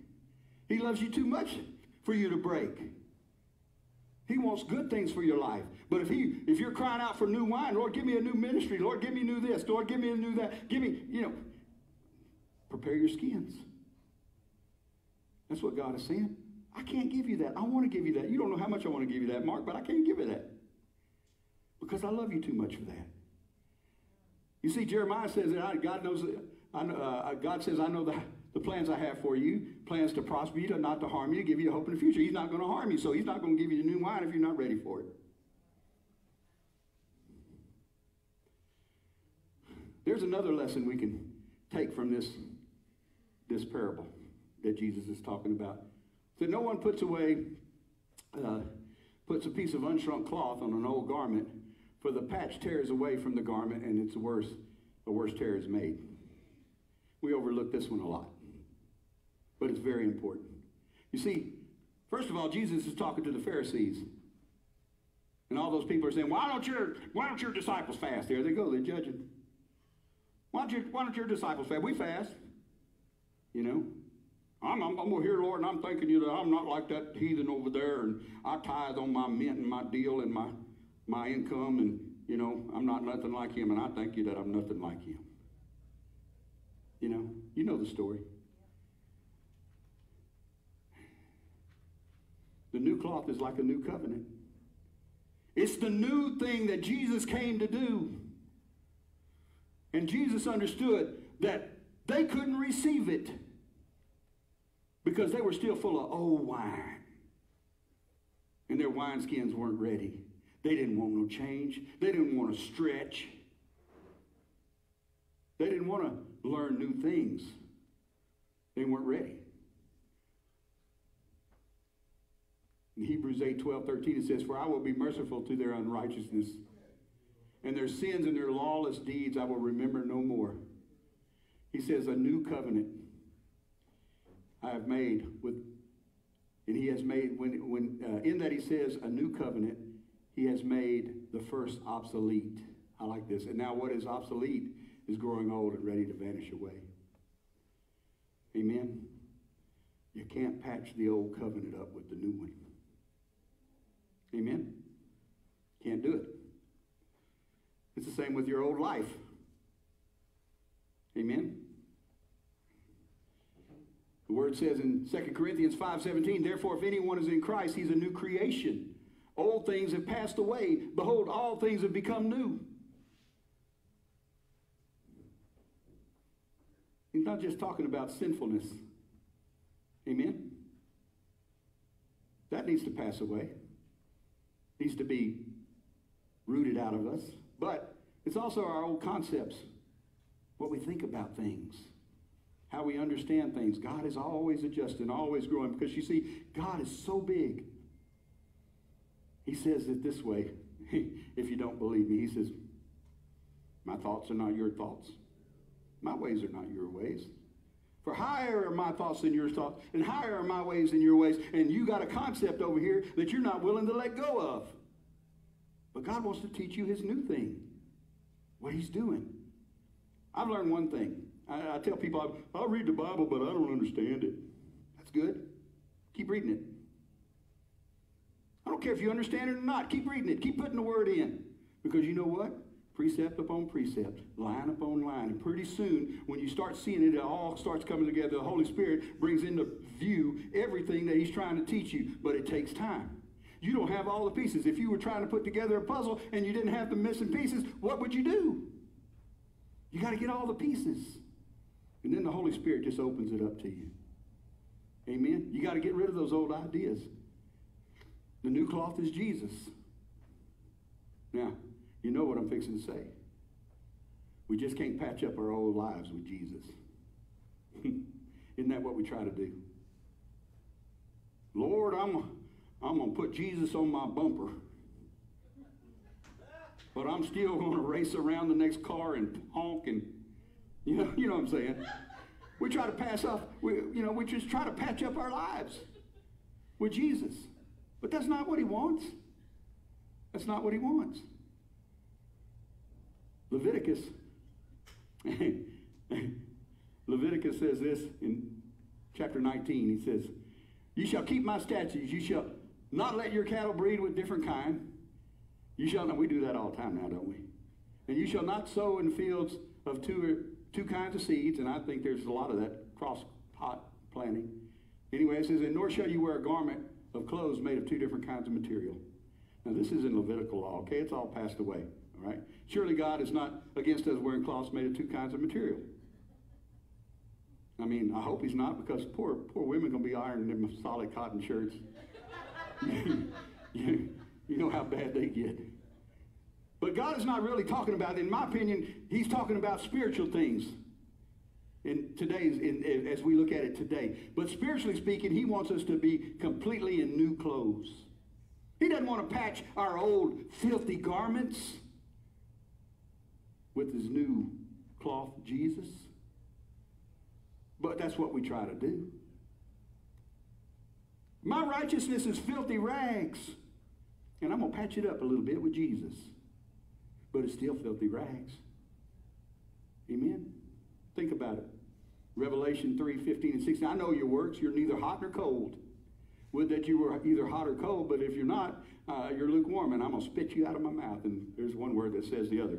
He loves you too much for you to break. He wants good things for your life. But if he if you're crying out for new wine, Lord, give me a new ministry. Lord, give me new this. Lord, give me a new that. Give me, you know, prepare your skins. That's what God is saying. I can't give you that. I want to give you that. You don't know how much I want to give you that, Mark, but I can't give you that. Because I love you too much for that. You see, Jeremiah says that God knows uh, God says, I know the, the plans I have for you, plans to prosper you, not to harm you, to give you hope in the future. He's not going to harm you, so he's not going to give you the new wine if you're not ready for it. There's another lesson we can take from this, this parable that Jesus is talking about. That no one puts away, uh, puts a piece of unshrunk cloth on an old garment, for the patch tears away from the garment, and it's worse, the worst tear is made. We overlook this one a lot, but it's very important. You see, first of all, Jesus is talking to the Pharisees. And all those people are saying, why don't your, why don't your disciples fast? There they go, they're judging. Why don't, you, why don't your disciples fast? We fast. You know? I'm, I'm, I'm over here, Lord, and I'm thanking you that I'm not like that heathen over there, and I tithe on my mint and my deal and my, my income, and, you know, I'm not nothing like him, and I thank you that I'm nothing like him. You know, you know the story. The new cloth is like a new covenant. It's the new thing that Jesus came to do. And Jesus understood that they couldn't receive it because they were still full of old wine. And their wineskins weren't ready. They didn't want no change. They didn't want to stretch. They didn't want to learn new things. They weren't ready. In Hebrews 8 12, 13, it says, For I will be merciful to their unrighteousness, and their sins and their lawless deeds I will remember no more. He says, A new covenant I have made with, and he has made, when, when uh, in that he says, a new covenant, he has made the first obsolete. I like this. And now what is obsolete is growing old and ready to vanish away. Amen. You can't patch the old covenant up with the new one. Amen? Can't do it. It's the same with your old life. Amen? The word says in 2 Corinthians 5:17, therefore if anyone is in Christ, he's a new creation. Old things have passed away. Behold, all things have become new. He's not just talking about sinfulness. Amen? That needs to pass away needs to be rooted out of us. But it's also our old concepts, what we think about things, how we understand things. God is always adjusting, always growing, because you see, God is so big. He says it this way if you don't believe me, he says, My thoughts are not your thoughts, my ways are not your ways. For higher are my thoughts than your thoughts, and higher are my ways than your ways. And you got a concept over here that you're not willing to let go of. But God wants to teach you his new thing, what he's doing. I've learned one thing. I, I tell people, I, I'll read the Bible, but I don't understand it. That's good. Keep reading it. I don't care if you understand it or not. Keep reading it. Keep putting the word in. Because you know what? Precept upon precept, line upon line. And pretty soon, when you start seeing it, it all starts coming together. The Holy Spirit brings into view everything that He's trying to teach you, but it takes time. You don't have all the pieces. If you were trying to put together a puzzle and you didn't have the missing pieces, what would you do? You got to get all the pieces. And then the Holy Spirit just opens it up to you. Amen? You got to get rid of those old ideas. The new cloth is Jesus. Now, you know what I'm fixing to say. We just can't patch up our old lives with Jesus. Isn't that what we try to do? Lord, I'm, I'm going to put Jesus on my bumper. But I'm still going to race around the next car and honk and, you know, you know what I'm saying? We try to pass off, we, you know, we just try to patch up our lives with Jesus. But that's not what he wants. That's not what he wants. Leviticus, Leviticus says this in chapter 19. He says, You shall keep my statutes. You shall not let your cattle breed with different kind. You shall not, we do that all the time now, don't we? And you shall not sow in fields of two, two kinds of seeds, and I think there's a lot of that cross pot planting. Anyway, it says, and nor shall you wear a garment of clothes made of two different kinds of material. Now, this is in Levitical law, okay? It's all passed away, all right? Surely God is not against us wearing cloths made of two kinds of material. I mean, I hope he's not because poor poor women going to be ironing them solid cotton shirts. you, you know how bad they get. But God is not really talking about, in my opinion, he's talking about spiritual things. in today's in, in- as we look at it today. But spiritually speaking, he wants us to be completely in new clothes. He doesn't want to patch our old filthy garments with his new cloth Jesus. But that's what we try to do. My righteousness is filthy rags. And I'm going to patch it up a little bit with Jesus. But it's still filthy rags. Amen? Think about it. Revelation 3 15 and 16. I know your works. You're neither hot nor cold. Would that you were either hot or cold, but if you're not, uh, you're lukewarm, and I'm going to spit you out of my mouth. And there's one word that says the other.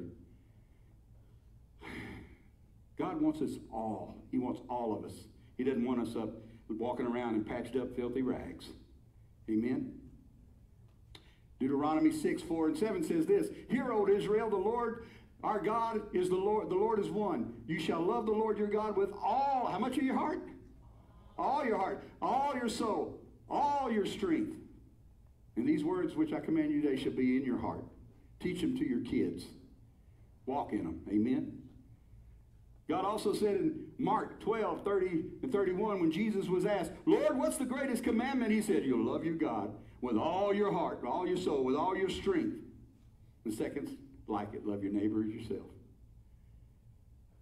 God wants us all. He wants all of us. He doesn't want us up walking around in patched up, filthy rags. Amen? Deuteronomy 6, 4 and 7 says this Hear, O Israel, the Lord our God is the Lord, the Lord is one. You shall love the Lord your God with all, how much of your heart? All your heart, all your soul, all your strength. And these words which I command you today shall be in your heart. Teach them to your kids. Walk in them. Amen. God also said in Mark 12, 30 and 31, when Jesus was asked, Lord, what's the greatest commandment? He said, You'll love your God with all your heart, with all your soul, with all your strength. The second, like it, love your neighbor as yourself.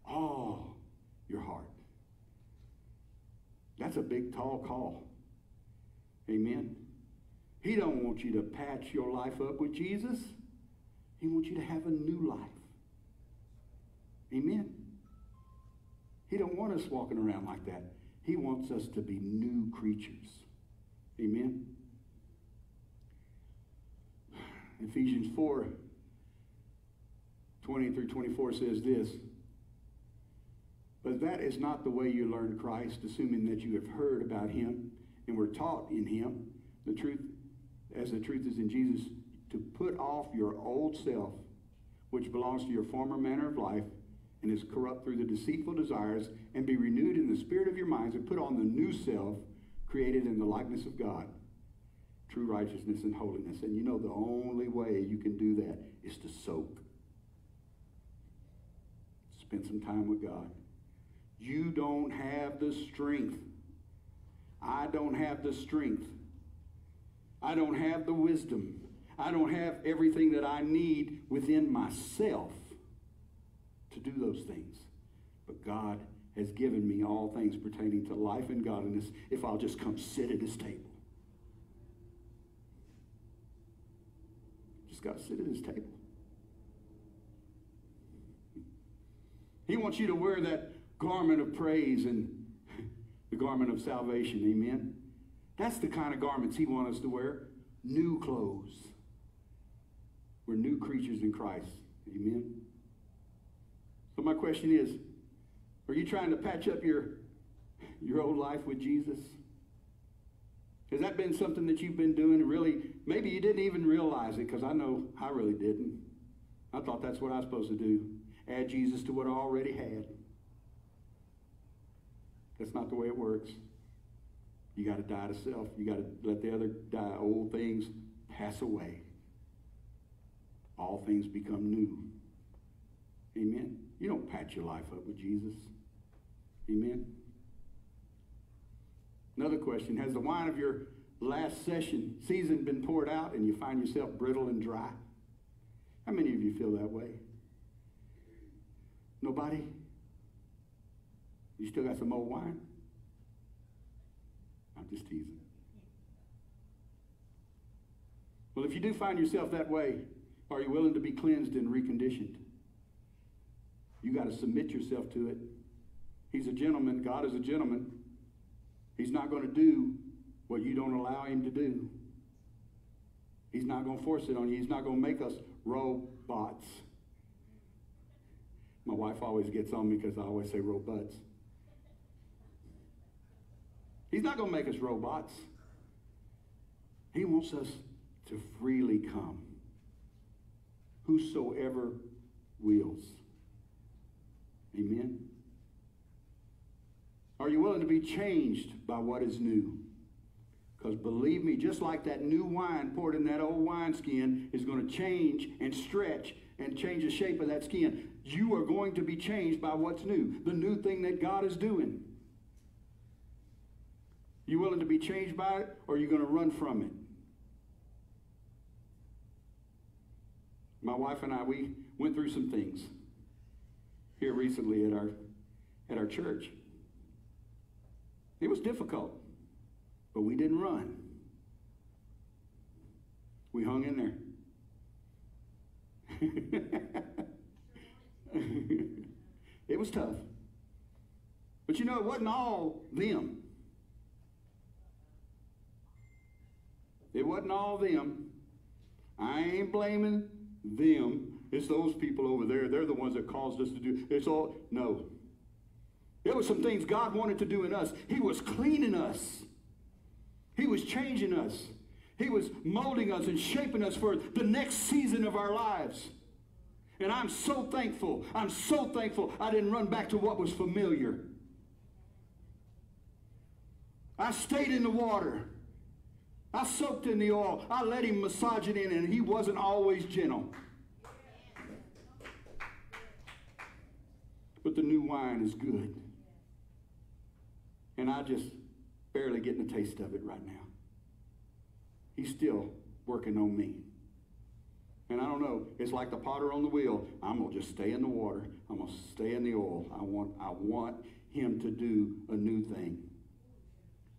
All your heart. That's a big, tall call. Amen. He don't want you to patch your life up with Jesus. He wants you to have a new life. Amen. He don't want us walking around like that. He wants us to be new creatures. Amen. Ephesians 4 20 through 24 says this But that is not the way you learned Christ, assuming that you have heard about him and were taught in him, the truth, as the truth is in Jesus, to put off your old self, which belongs to your former manner of life and is corrupt through the deceitful desires, and be renewed in the spirit of your minds, and put on the new self, created in the likeness of God, true righteousness and holiness. And you know the only way you can do that is to soak. Spend some time with God. You don't have the strength. I don't have the strength. I don't have the wisdom. I don't have everything that I need within myself to do those things. But God has given me all things pertaining to life and godliness if I'll just come sit at his table. Just got to sit at his table. He wants you to wear that garment of praise and the garment of salvation. Amen. That's the kind of garments he wants us to wear. New clothes. We're new creatures in Christ. Amen. So my question is, are you trying to patch up your your old life with Jesus? Has that been something that you've been doing? Really, maybe you didn't even realize it, because I know I really didn't. I thought that's what I was supposed to do. Add Jesus to what I already had. That's not the way it works. You got to die to self. You got to let the other die. Old things pass away. All things become new. Amen. You don't patch your life up with Jesus. Amen. Another question Has the wine of your last session season been poured out and you find yourself brittle and dry? How many of you feel that way? Nobody? You still got some old wine? I'm just teasing. Well, if you do find yourself that way, are you willing to be cleansed and reconditioned? You got to submit yourself to it. He's a gentleman. God is a gentleman. He's not going to do what you don't allow him to do. He's not going to force it on you. He's not going to make us robots. My wife always gets on me because I always say robots. He's not going to make us robots. He wants us to freely come. Whosoever wills. Amen. Are you willing to be changed by what is new? Because believe me, just like that new wine poured in that old wineskin is going to change and stretch and change the shape of that skin, you are going to be changed by what's new, the new thing that God is doing. You willing to be changed by it, or are you going to run from it? My wife and I, we went through some things here recently at our at our church. It was difficult, but we didn't run. We hung in there. it was tough. But you know, it wasn't all them. It wasn't all them. I ain't blaming them. It's those people over there. They're the ones that caused us to do. It's all no. There were some things God wanted to do in us. He was cleaning us. He was changing us. He was molding us and shaping us for the next season of our lives. And I'm so thankful. I'm so thankful I didn't run back to what was familiar. I stayed in the water. I soaked in the oil. I let him massage it in, and he wasn't always gentle. But the new wine is good. And I just barely getting a taste of it right now. He's still working on me. And I don't know, it's like the potter on the wheel. I'm gonna just stay in the water. I'm gonna stay in the oil. I want I want him to do a new thing.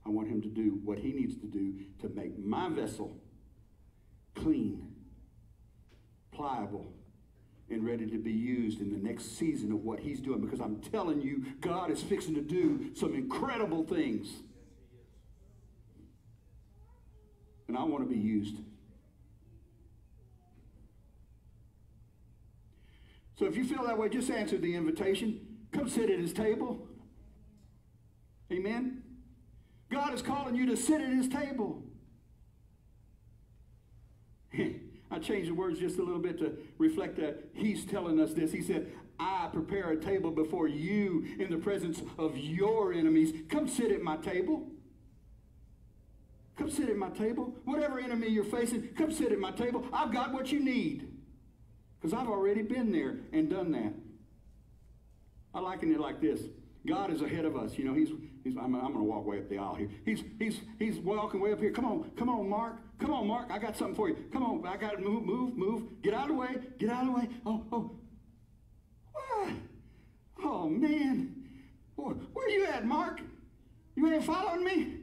I want him to do what he needs to do to make my vessel clean, pliable, and ready to be used in the next season of what he's doing. Because I'm telling you, God is fixing to do some incredible things. And I want to be used. So if you feel that way, just answer the invitation. Come sit at his table. Amen. God is calling you to sit at his table. I changed the words just a little bit to reflect that he's telling us this. He said, I prepare a table before you in the presence of your enemies. Come sit at my table. Come sit at my table. Whatever enemy you're facing, come sit at my table. I've got what you need. Because I've already been there and done that. I liken it like this. God is ahead of us. You know, he's, he's I'm, I'm going to walk way up the aisle here. He's, he's, he's walking way up here. Come on, come on, Mark. Come on, Mark. I got something for you. Come on, I got to move, move, move. Get out of the way. Get out of the way. Oh, oh. What? Oh, man. Where, where you at, Mark? You ain't following me?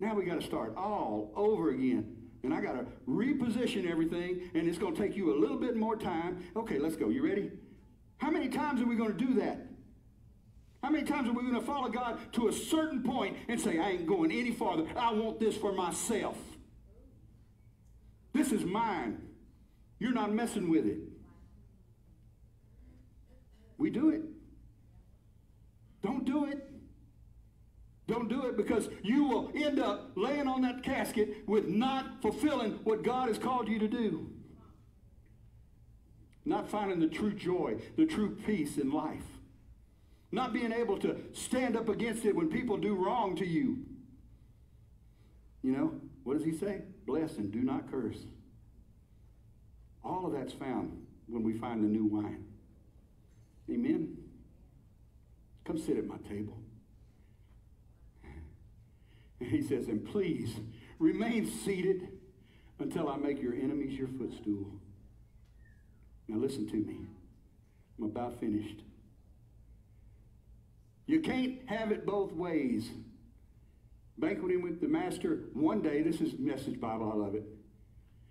Now we got to start all over again. And I got to reposition everything, and it's going to take you a little bit more time. Okay, let's go. You ready? How many times are we going to do that? How many times are we going to follow God to a certain point and say, I ain't going any farther. I want this for myself. This is mine. You're not messing with it. We do it. Don't do it. Don't do it because you will end up laying on that casket with not fulfilling what God has called you to do. Not finding the true joy, the true peace in life. Not being able to stand up against it when people do wrong to you. You know, what does he say? Bless and do not curse. All of that's found when we find the new wine. Amen? Come sit at my table. And he says, and please remain seated until I make your enemies your footstool. Now listen to me. I'm about finished. You can't have it both ways. Banqueting with the master one day, this is message Bible, I love it,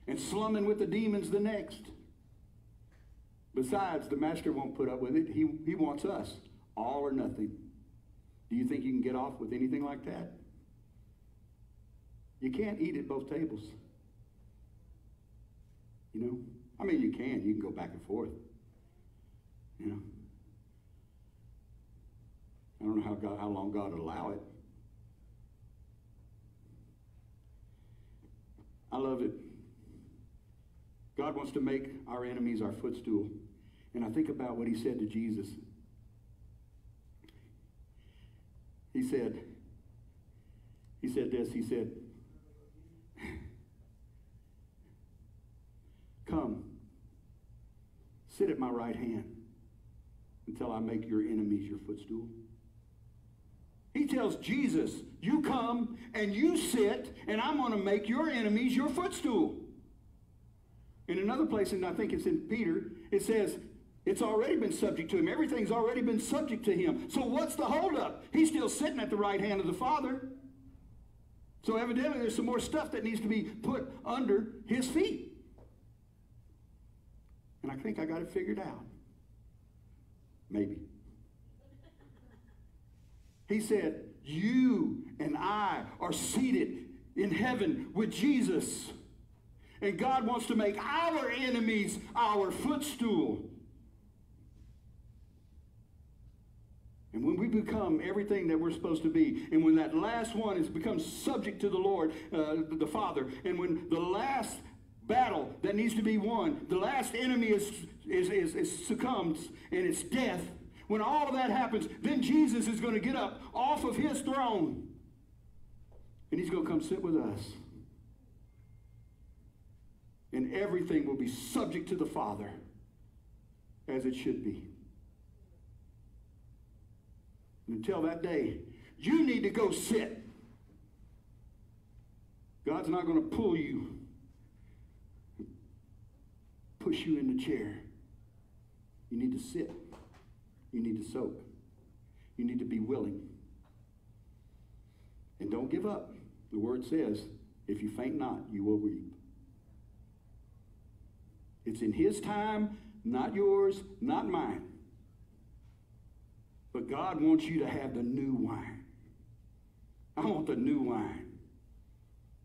and slumming with the demons the next. Besides, the master won't put up with it. He, he wants us, all or nothing. Do you think you can get off with anything like that? You can't eat at both tables. You know? I mean, you can. You can go back and forth. You know? I don't know how, God, how long God would allow it. I love it. God wants to make our enemies our footstool. And I think about what he said to Jesus. He said, he said this, he said, Come, sit at my right hand until I make your enemies your footstool. He tells Jesus, You come and you sit, and I'm going to make your enemies your footstool. In another place, and I think it's in Peter, it says, It's already been subject to him. Everything's already been subject to him. So what's the holdup? He's still sitting at the right hand of the Father. So evidently, there's some more stuff that needs to be put under his feet. And I think I got it figured out. Maybe. He said, You and I are seated in heaven with Jesus. And God wants to make our enemies our footstool. And when we become everything that we're supposed to be, and when that last one has become subject to the Lord, uh, the Father, and when the last battle that needs to be won, the last enemy is, is, is, is succumbs, and it's death, when all of that happens, then Jesus is going to get up off of his throne, and he's going to come sit with us. And everything will be subject to the Father as it should be. Until that day, you need to go sit. God's not going to pull you, push you in the chair. You need to sit. You need to soak. You need to be willing. And don't give up. The word says, if you faint not, you will reap. It's in His time, not yours, not mine. But God wants you to have the new wine. I want the new wine.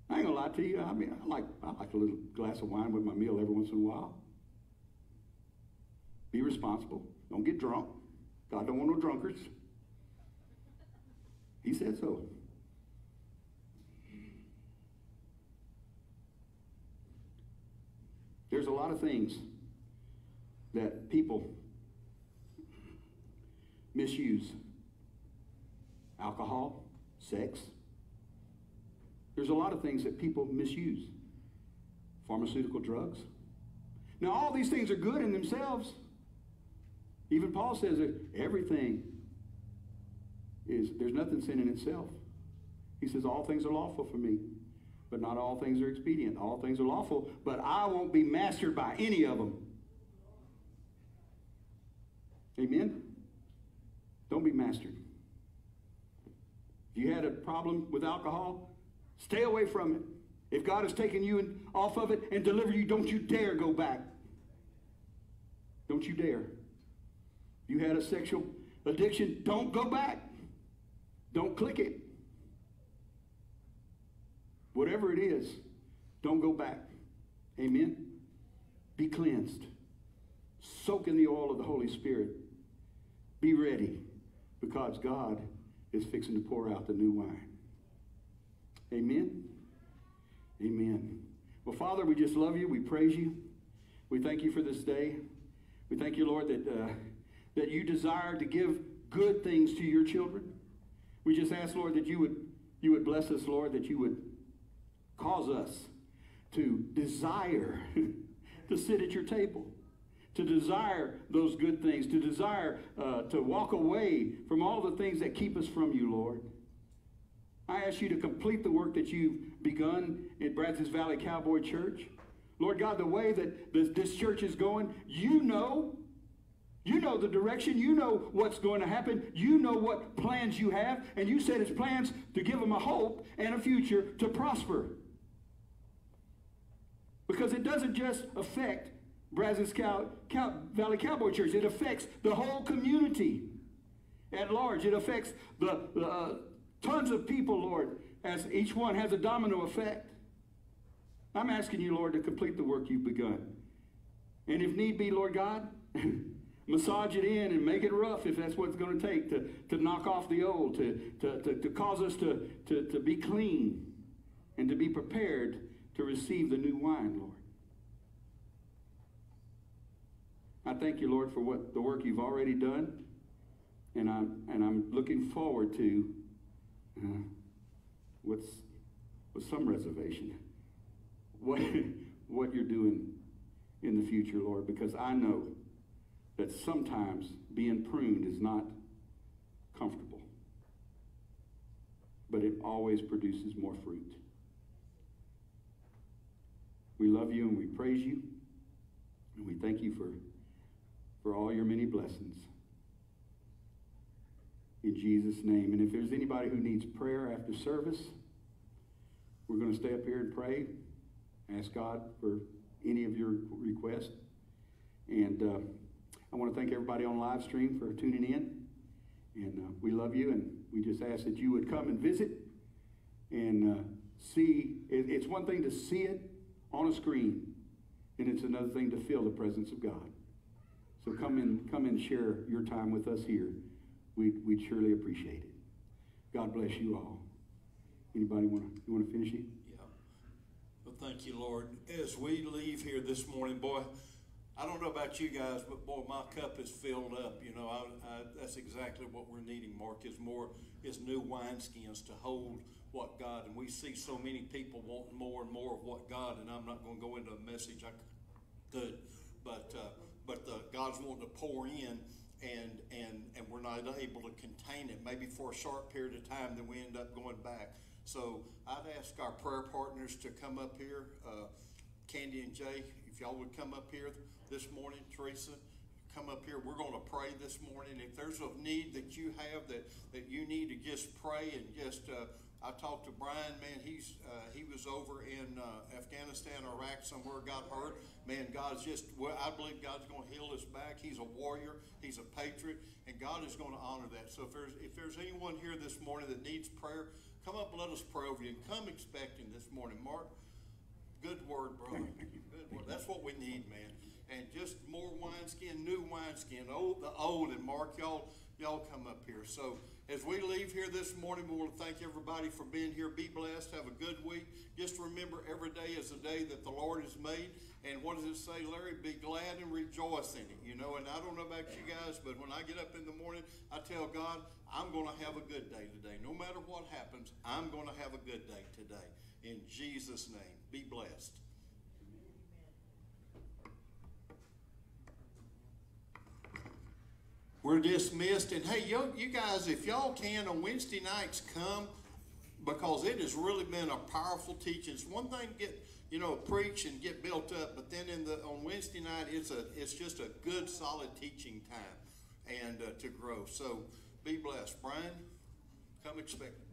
I ain't gonna lie to you. I mean, I like I like a little glass of wine with my meal every once in a while. Be responsible. Don't get drunk. God don't want no drunkards. He said so. There's a lot of things that people misuse alcohol, sex. There's a lot of things that people misuse. Pharmaceutical drugs. Now, all these things are good in themselves. Even Paul says that everything is, there's nothing sin in itself. He says, All things are lawful for me, but not all things are expedient. All things are lawful, but I won't be mastered by any of them. Amen? Don't be mastered. If you had a problem with alcohol, stay away from it. If God has taken you off of it and delivered you, don't you dare go back. Don't you dare. You had a sexual addiction, don't go back. Don't click it. Whatever it is, don't go back. Amen? Be cleansed. Soak in the oil of the Holy Spirit. Be ready because God is fixing to pour out the new wine. Amen? Amen. Well, Father, we just love you. We praise you. We thank you for this day. We thank you, Lord, that, uh, that you desire to give good things to your children. We just ask, Lord, that you would, you would bless us, Lord, that you would cause us to desire to sit at your table, to desire those good things, to desire uh, to walk away from all the things that keep us from you, Lord. I ask you to complete the work that you've begun at Brazos Valley Cowboy Church. Lord God, the way that this church is going, you know. You know the direction. You know what's going to happen. You know what plans you have. And you said it's plans to give them a hope and a future to prosper. Because it doesn't just affect Brazos Cow, Cow, Valley Cowboy Church, it affects the whole community at large. It affects the, uh, tons of people, Lord, as each one has a domino effect. I'm asking you, Lord, to complete the work you've begun. And if need be, Lord God, massage it in and make it rough if that's what it's going to take to, to knock off the old, to, to, to, to cause us to, to, to be clean and to be prepared to receive the new wine, Lord. I thank you, Lord, for what the work you've already done, and I'm and I'm looking forward to uh, what's with some reservation what what you're doing in the future, Lord, because I know that sometimes being pruned is not comfortable, but it always produces more fruit. We love you and we praise you, and we thank you for, for all your many blessings. In Jesus' name. And if there's anybody who needs prayer after service, we're going to stay up here and pray. Ask God for any of your requests. And uh, I want to thank everybody on live stream for tuning in. And uh, we love you, and we just ask that you would come and visit and uh, see. It, it's one thing to see it on a screen, and it's another thing to feel the presence of God. So come and come and share your time with us here. We we'd surely appreciate it. God bless you all. Anybody want to you want to finish it? Yeah. Well, thank you, Lord. As we leave here this morning, boy, I don't know about you guys, but boy, my cup is filled up. You know, I, I, that's exactly what we're needing, Mark, is more, is new wineskins to hold what God, and we see so many people wanting more and more of what God, and I'm not going to go into a message I could, but, uh, but the, God's wanting to pour in, and, and, and we're not able to contain it, maybe for a short period of time, then we end up going back. So I'd ask our prayer partners to come up here, uh, Candy and Jay, if y'all would come up here this morning, Teresa, come up here. We're going to pray this morning. If there's a need that you have that, that you need to just pray and just, uh, I talked to Brian, man, he's, uh, he was over in, uh, Afghanistan, Iraq, somewhere, got hurt. Man, God's just, well, I believe God's going to heal his back. He's a warrior. He's a patriot, and God is going to honor that. So if there's, if there's anyone here this morning that needs prayer, come up and let us pray over you and come expecting this morning. Mark, Good word, brother. Good word. That's what we need, man. And just more wineskin, new wineskin, old the old. And Mark, y'all, y'all come up here. So as we leave here this morning, we want to thank everybody for being here. Be blessed. Have a good week. Just remember, every day is a day that the Lord has made. And what does it say, Larry? Be glad and rejoice in it. You know, and I don't know about you guys, but when I get up in the morning, I tell God, I'm going to have a good day today. No matter what happens, I'm going to have a good day today. In Jesus' name. Be blessed. We're dismissed. And hey, yo, you guys, if y'all can on Wednesday nights, come because it has really been a powerful teaching. It's one thing to get, you know, preach and get built up, but then in the on Wednesday night, it's a it's just a good, solid teaching time and uh, to grow. So be blessed, Brian. Come expect.